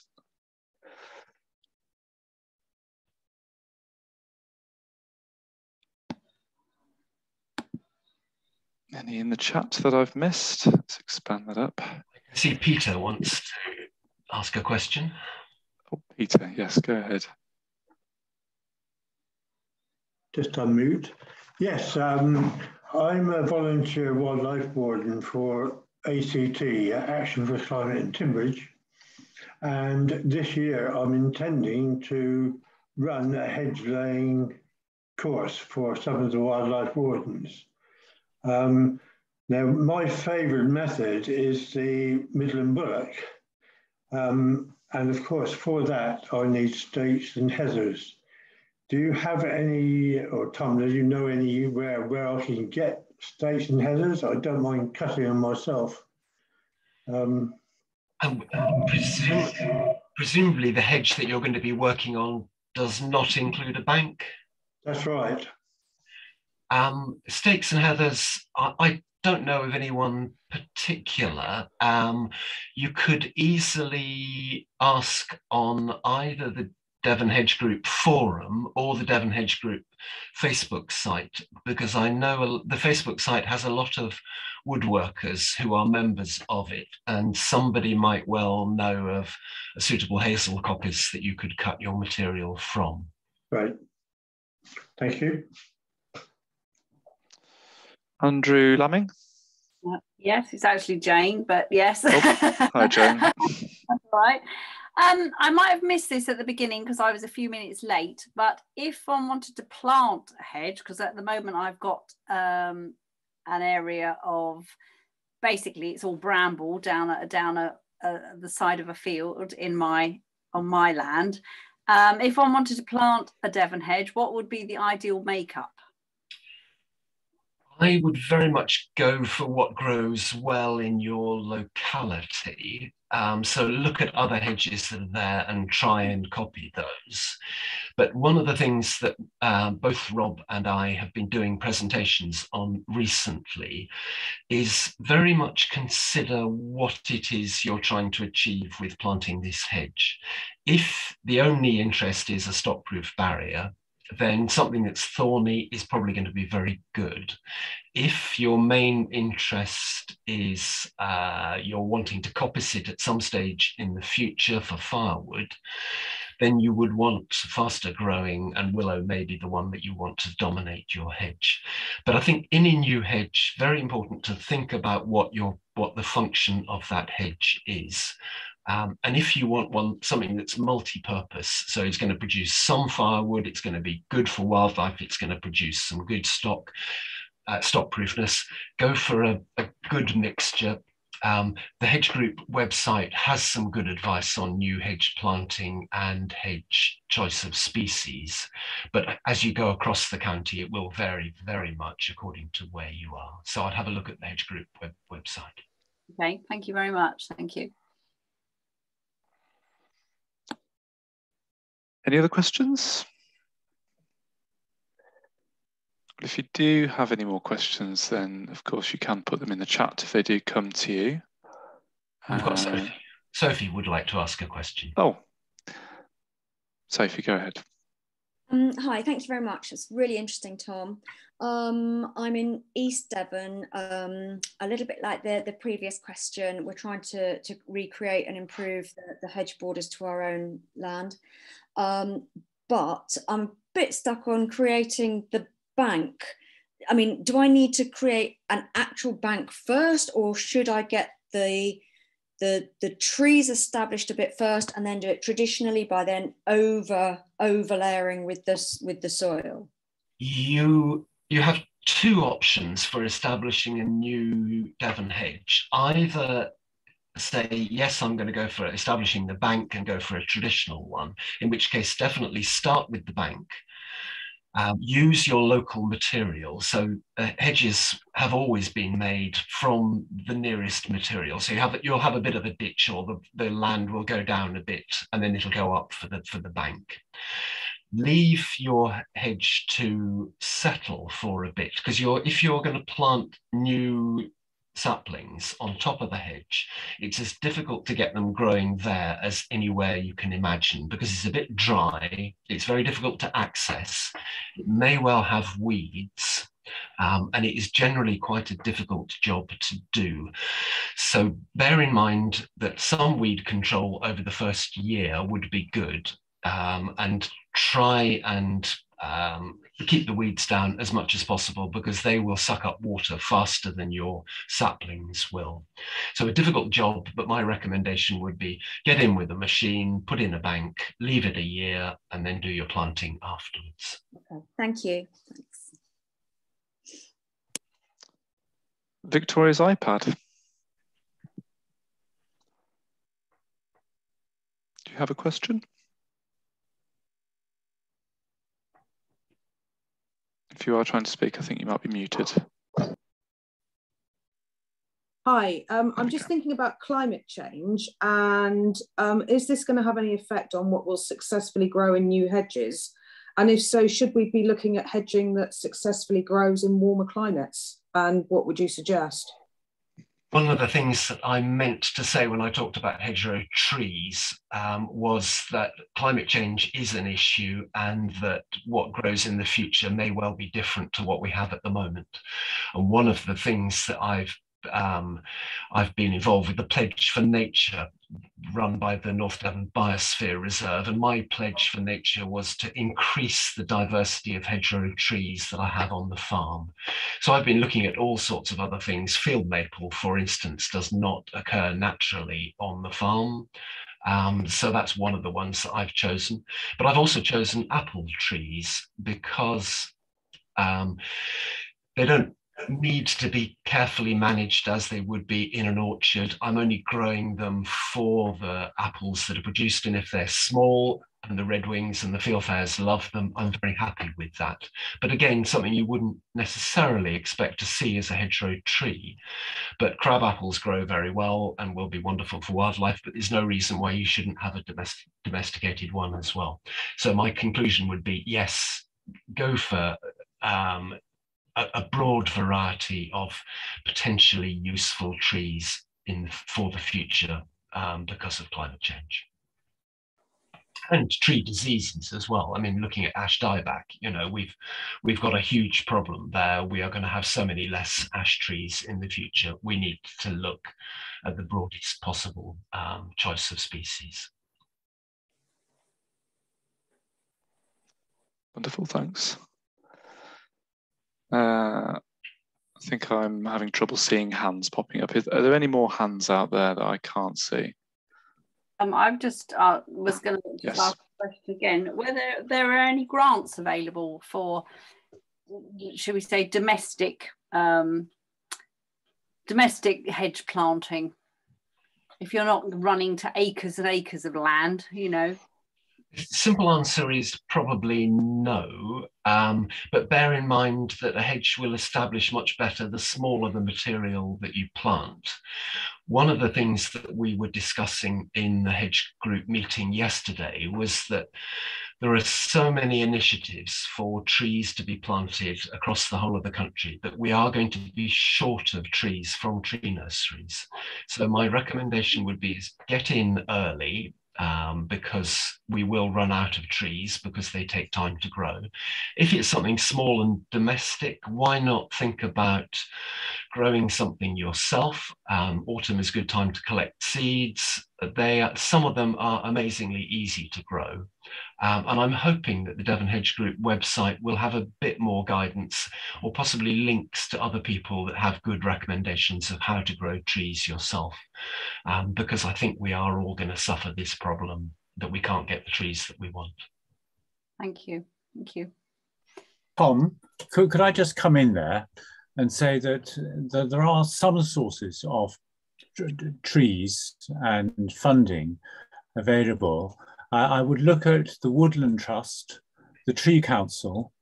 Any in the chat that I've missed? Let's expand that up. I see Peter wants to ask a question. Oh, Peter, yes, go ahead. Just unmute. Yes, um, I'm a volunteer wildlife warden for ACT, Action for Climate in Teignbridge. And this year I'm intending to run a hedge laying course for some of the wildlife wardens. Um, now, my favourite method is the Midland Bullock. Um, and of course, for that, I need stakes and heathers. Do you have any, or Tom, do you know anywhere where I can get stakes and heathers? I don't mind cutting them myself. Um, um, presum presumably, the hedge that you're going to be working on does not include a bank. That's right. Um, stakes and heathers, I, I, don't know of anyone particular. Um, you could easily ask on either the Devon Hedge Group forum or the Devon Hedge Group Facebook site because I know the Facebook site has a lot of woodworkers who are members of it, and somebody might well know of a suitable hazel coppice that you could cut your material from. Right. Thank you. Andrew Lamming. Uh, yes, it's actually Jane, but yes. Oh, hi, Jane. [laughs] That's all right. Um, I might have missed this at the beginning because I was a few minutes late, but if one wanted to plant a hedge, because at the moment I've got um, an area of basically it's all bramble down at down at the side of a field in my on my land. Um, if one wanted to plant a Devon hedge, what would be the ideal makeup? I would very much go for what grows well in your locality. Um, so look at other hedges that are there and try and copy those. But one of the things that uh, both Rob and I have been doing presentations on recently is very much consider what it is you're trying to achieve with planting this hedge. If the only interest is a stock-proof barrier, then something that's thorny is probably going to be very good. If your main interest is uh, you're wanting to coppice it at some stage in the future for firewood, then you would want faster growing and willow may be the one that you want to dominate your hedge. But I think in a new hedge, very important to think about what your what the function of that hedge is. Um, and if you want one something that's multi-purpose, so it's going to produce some firewood, it's going to be good for wildlife, it's going to produce some good stock, uh, stock proofness, go for a, a good mixture. Um, the Hedge Group website has some good advice on new hedge planting and hedge choice of species. But as you go across the county, it will vary very much according to where you are. So I'd have a look at the Hedge Group web website. Okay, thank you very much. Thank you. Any other questions? If you do have any more questions, then of course you can put them in the chat if they do come to you. Uh, Sophie. Sophie would like to ask a question. Oh, Sophie, go ahead. Um, hi, thank you very much. It's really interesting, Tom. Um, I'm in East Devon, um, a little bit like the, the previous question. We're trying to, to recreate and improve the, the hedge borders to our own land. Um, but I'm a bit stuck on creating the bank. I mean, do I need to create an actual bank first, or should I get the the the trees established a bit first and then do it traditionally by then over overlayering with this with the soil you you have two options for establishing a new devon hedge either say yes i'm going to go for establishing the bank and go for a traditional one in which case definitely start with the bank um, use your local material. So uh, hedges have always been made from the nearest material. So you have you'll have a bit of a ditch, or the, the land will go down a bit, and then it'll go up for the for the bank. Leave your hedge to settle for a bit because you're if you're going to plant new saplings on top of the hedge, it's as difficult to get them growing there as anywhere you can imagine because it's a bit dry, it's very difficult to access, it may well have weeds. Um, and it is generally quite a difficult job to do. So bear in mind that some weed control over the first year would be good um, and try and um, keep the weeds down as much as possible because they will suck up water faster than your saplings will. So a difficult job, but my recommendation would be get in with a machine, put in a bank, leave it a year, and then do your planting afterwards. Okay, thank you. Thanks. Victoria's iPad. Do you have a question? If you are trying to speak, I think you might be muted. Hi, um, I'm just thinking about climate change and um, is this going to have any effect on what will successfully grow in new hedges? And if so, should we be looking at hedging that successfully grows in warmer climates? And what would you suggest? One of the things that I meant to say when I talked about hedgerow trees um, was that climate change is an issue and that what grows in the future may well be different to what we have at the moment. And one of the things that I've um, I've been involved with the Pledge for Nature run by the North Devon Biosphere Reserve. And my pledge for nature was to increase the diversity of hedgerow trees that I have on the farm. So I've been looking at all sorts of other things. Field maple, for instance, does not occur naturally on the farm. Um, so that's one of the ones that I've chosen. But I've also chosen apple trees because um, they don't need to be carefully managed as they would be in an orchard. I'm only growing them for the apples that are produced, and if they're small and the redwings and the fieldfares love them, I'm very happy with that. But again, something you wouldn't necessarily expect to see as a hedgerow tree. But crab apples grow very well and will be wonderful for wildlife, but there's no reason why you shouldn't have a domestic, domesticated one as well. So my conclusion would be yes, go for um, a, a broad variety of potentially useful trees in for the future um, because of climate change and tree diseases as well. I mean, looking at ash dieback, you know, we've we've got a huge problem there. We are going to have so many less ash trees in the future. We need to look at the broadest possible um, choice of species. Wonderful, thanks. Uh, I think I'm having trouble seeing hands popping up. Is, are there any more hands out there that I can't see? Um, I've just uh, was going to yes. ask a question again. Whether there are any grants available for, should we say, domestic um, domestic hedge planting? If you're not running to acres and acres of land, you know, Simple answer is probably no, um, but bear in mind that a hedge will establish much better the smaller the material that you plant. One of the things that we were discussing in the hedge group meeting yesterday was that there are so many initiatives for trees to be planted across the whole of the country that we are going to be short of trees from tree nurseries. So my recommendation would be is get in early, um, because we will run out of trees because they take time to grow. If it's something small and domestic, why not think about growing something yourself? Um, autumn is a good time to collect seeds. They are, some of them are amazingly easy to grow. Um, and I'm hoping that the Devon Hedge Group website will have a bit more guidance or possibly links to other people that have good recommendations of how to grow trees yourself. Um, because I think we are all going to suffer this problem that we can't get the trees that we want. Thank you. Thank you. Tom, could, could I just come in there and say that, there are some sources of trees and funding available I would look at the Woodland Trust, the Tree Council,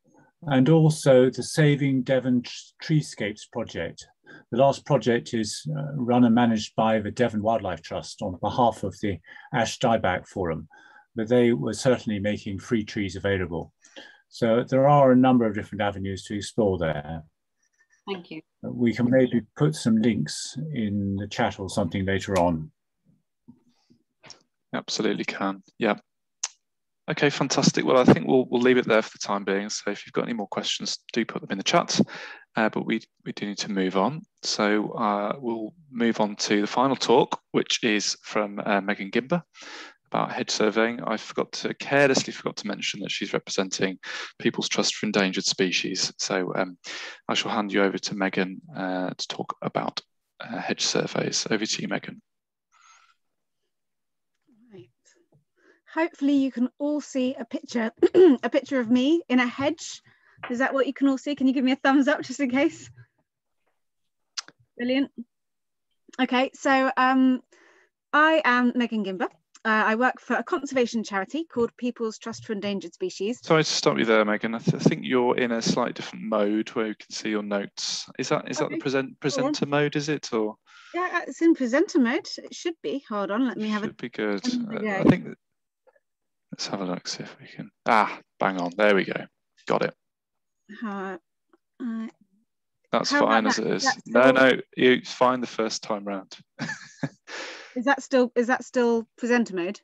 and also the Saving Devon Treescapes project. The last project is uh, run and managed by the Devon Wildlife Trust on behalf of the Ash Dieback Forum, but they were certainly making free trees available. So there are a number of different avenues to explore there. Thank you. We can maybe put some links in the chat or something later on. Absolutely can. Yeah. Okay, fantastic. Well, I think we'll we'll leave it there for the time being. So if you've got any more questions, do put them in the chat. Uh, but we we do need to move on. So uh, we'll move on to the final talk, which is from uh, Megan Gimber about hedge surveying. I forgot to carelessly forgot to mention that she's representing People's Trust for Endangered Species. So um, I shall hand you over to Megan uh, to talk about uh, hedge surveys. Over to you, Megan. hopefully you can all see a picture, [clears throat] a picture of me in a hedge. Is that what you can all see? Can you give me a thumbs up just in case? Brilliant. Okay, so um, I am Megan Gimber. Uh, I work for a conservation charity called People's Trust for Endangered Species. Sorry to stop you there, Megan. I, th I think you're in a slightly different mode where you can see your notes. Is that is okay. that the present presenter mode? Is it or? Yeah, it's in presenter mode. It should be. Hold on, let me have it. Should be good. Uh, I think Let's have a look, see if we can. Ah, bang on. There we go. Got it. Uh, uh, That's fine as that? it is. is no, no, it's fine the first time round. [laughs] is that still is that still presenter mode?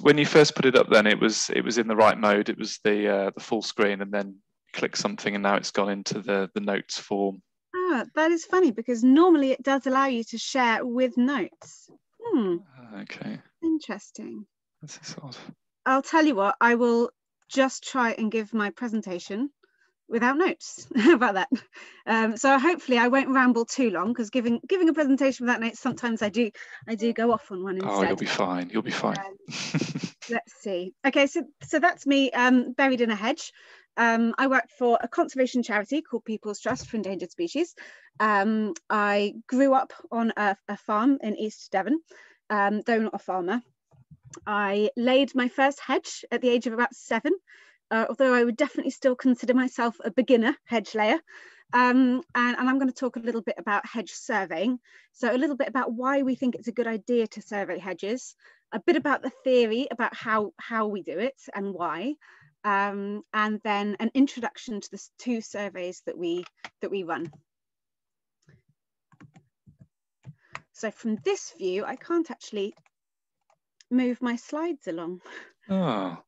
When you first put it up, then it was it was in the right mode. It was the uh, the full screen, and then click something, and now it's gone into the the notes form. Ah, that is funny because normally it does allow you to share with notes. Hmm. Okay. Interesting. This is odd. I'll tell you what, I will just try and give my presentation without notes [laughs] about that. Um, so hopefully I won't ramble too long because giving giving a presentation without notes, sometimes I do I do go off on one instead. Oh, you'll be fine. You'll be fine. Um, [laughs] let's see. Okay, so so that's me um, buried in a hedge. Um, I work for a conservation charity called People's Trust for Endangered Species. Um, I grew up on a, a farm in East Devon, um, though not a farmer. I laid my first hedge at the age of about seven, uh, although I would definitely still consider myself a beginner hedge layer. Um, and, and, I'm going to talk a little bit about hedge surveying. So a little bit about why we think it's a good idea to survey hedges, a bit about the theory about how, how we do it and why, um, and then an introduction to the two surveys that we, that we run. So from this view, I can't actually move my slides along. Oh.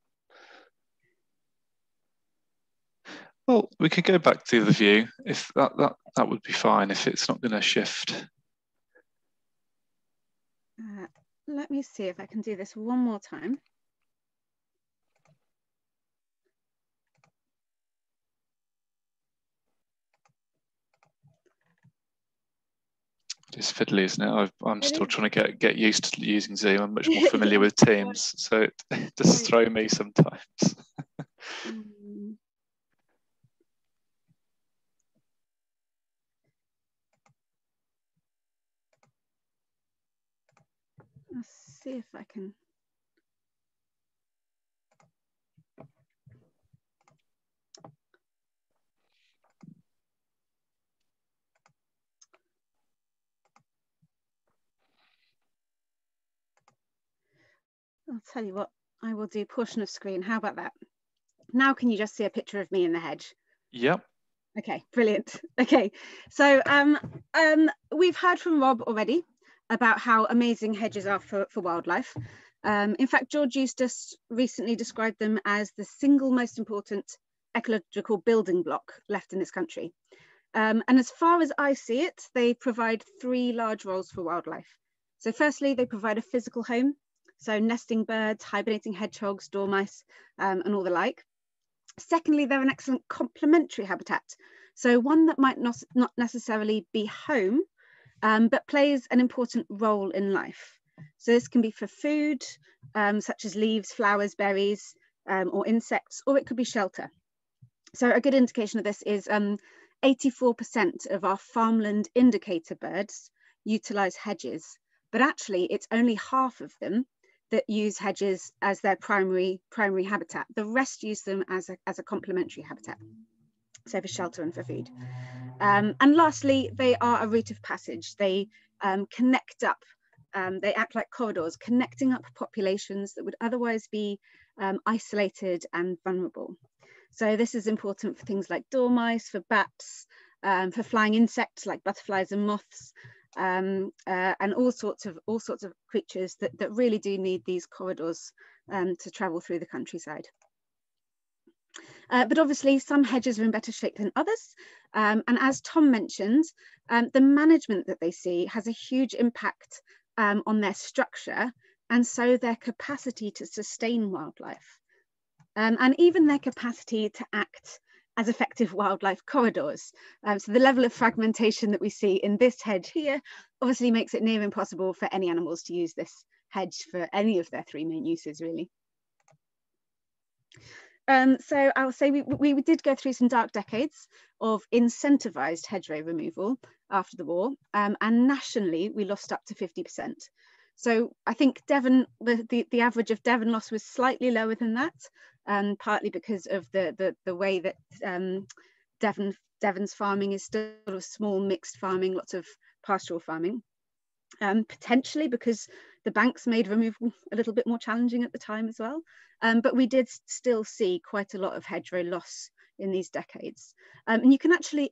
Well, we could go back to the view if that, that, that would be fine if it's not going to shift. Uh, let me see if I can do this one more time. It's fiddly, isn't it? i am still trying to get get used to using Zoom. I'm much more [laughs] familiar with Teams, so it, it [laughs] does throw me sometimes. see if I can. I'll tell you what, I will do portion of screen. How about that? Now can you just see a picture of me in the hedge? Yep. Okay, brilliant. [laughs] Okay, so um, um, we've heard from Rob already about how amazing hedges are for, for wildlife. Um, in fact, George Eustice recently described them as the single most important ecological building block left in this country. Um, and as far as I see it, they provide three large roles for wildlife. So firstly, they provide a physical home, so nesting birds, hibernating hedgehogs, dormice, um, and all the like. Secondly, they're an excellent complementary habitat. So one that might not, not necessarily be home, um, but plays an important role in life. So this can be for food, um, such as leaves, flowers, berries, um, or insects, or it could be shelter. So a good indication of this is 84% um, of our farmland indicator birds utilize hedges, but actually it's only half of them that use hedges as their primary primary habitat. The rest use them as a, as a complementary habitat, so for shelter and for food. Um, and lastly, they are a route of passage. They um, connect up, um, they act like corridors, connecting up populations that would otherwise be um, isolated and vulnerable. So this is important for things like dormice, for bats, um, for flying insects like butterflies and moths, um, uh, and all sorts of all sorts of creatures that, that really do need these corridors to travel through the countryside. Uh, but obviously some hedges are in better shape than others. Um, and as Tom mentioned, um, the management that they see has a huge impact um, on their structure and so their capacity to sustain wildlife um, and even their capacity to act as effective wildlife corridors. Um, so the level of fragmentation that we see in this hedge here obviously makes it near impossible for any animals to use this hedge for any of their three main uses really. Um, so I'll say we, we did go through some dark decades of incentivized hedgerow removal after the war um, and nationally we lost up to 50%. So I think Devon, the, the, the average of Devon loss was slightly lower than that, um, partly because of the, the, the way that um, Devon, Devon's farming is still sort of small mixed farming, lots of pastoral farming. Um, potentially because the banks made removal a little bit more challenging at the time as well. Um, but we did still see quite a lot of hedgerow loss in these decades. Um, and you can actually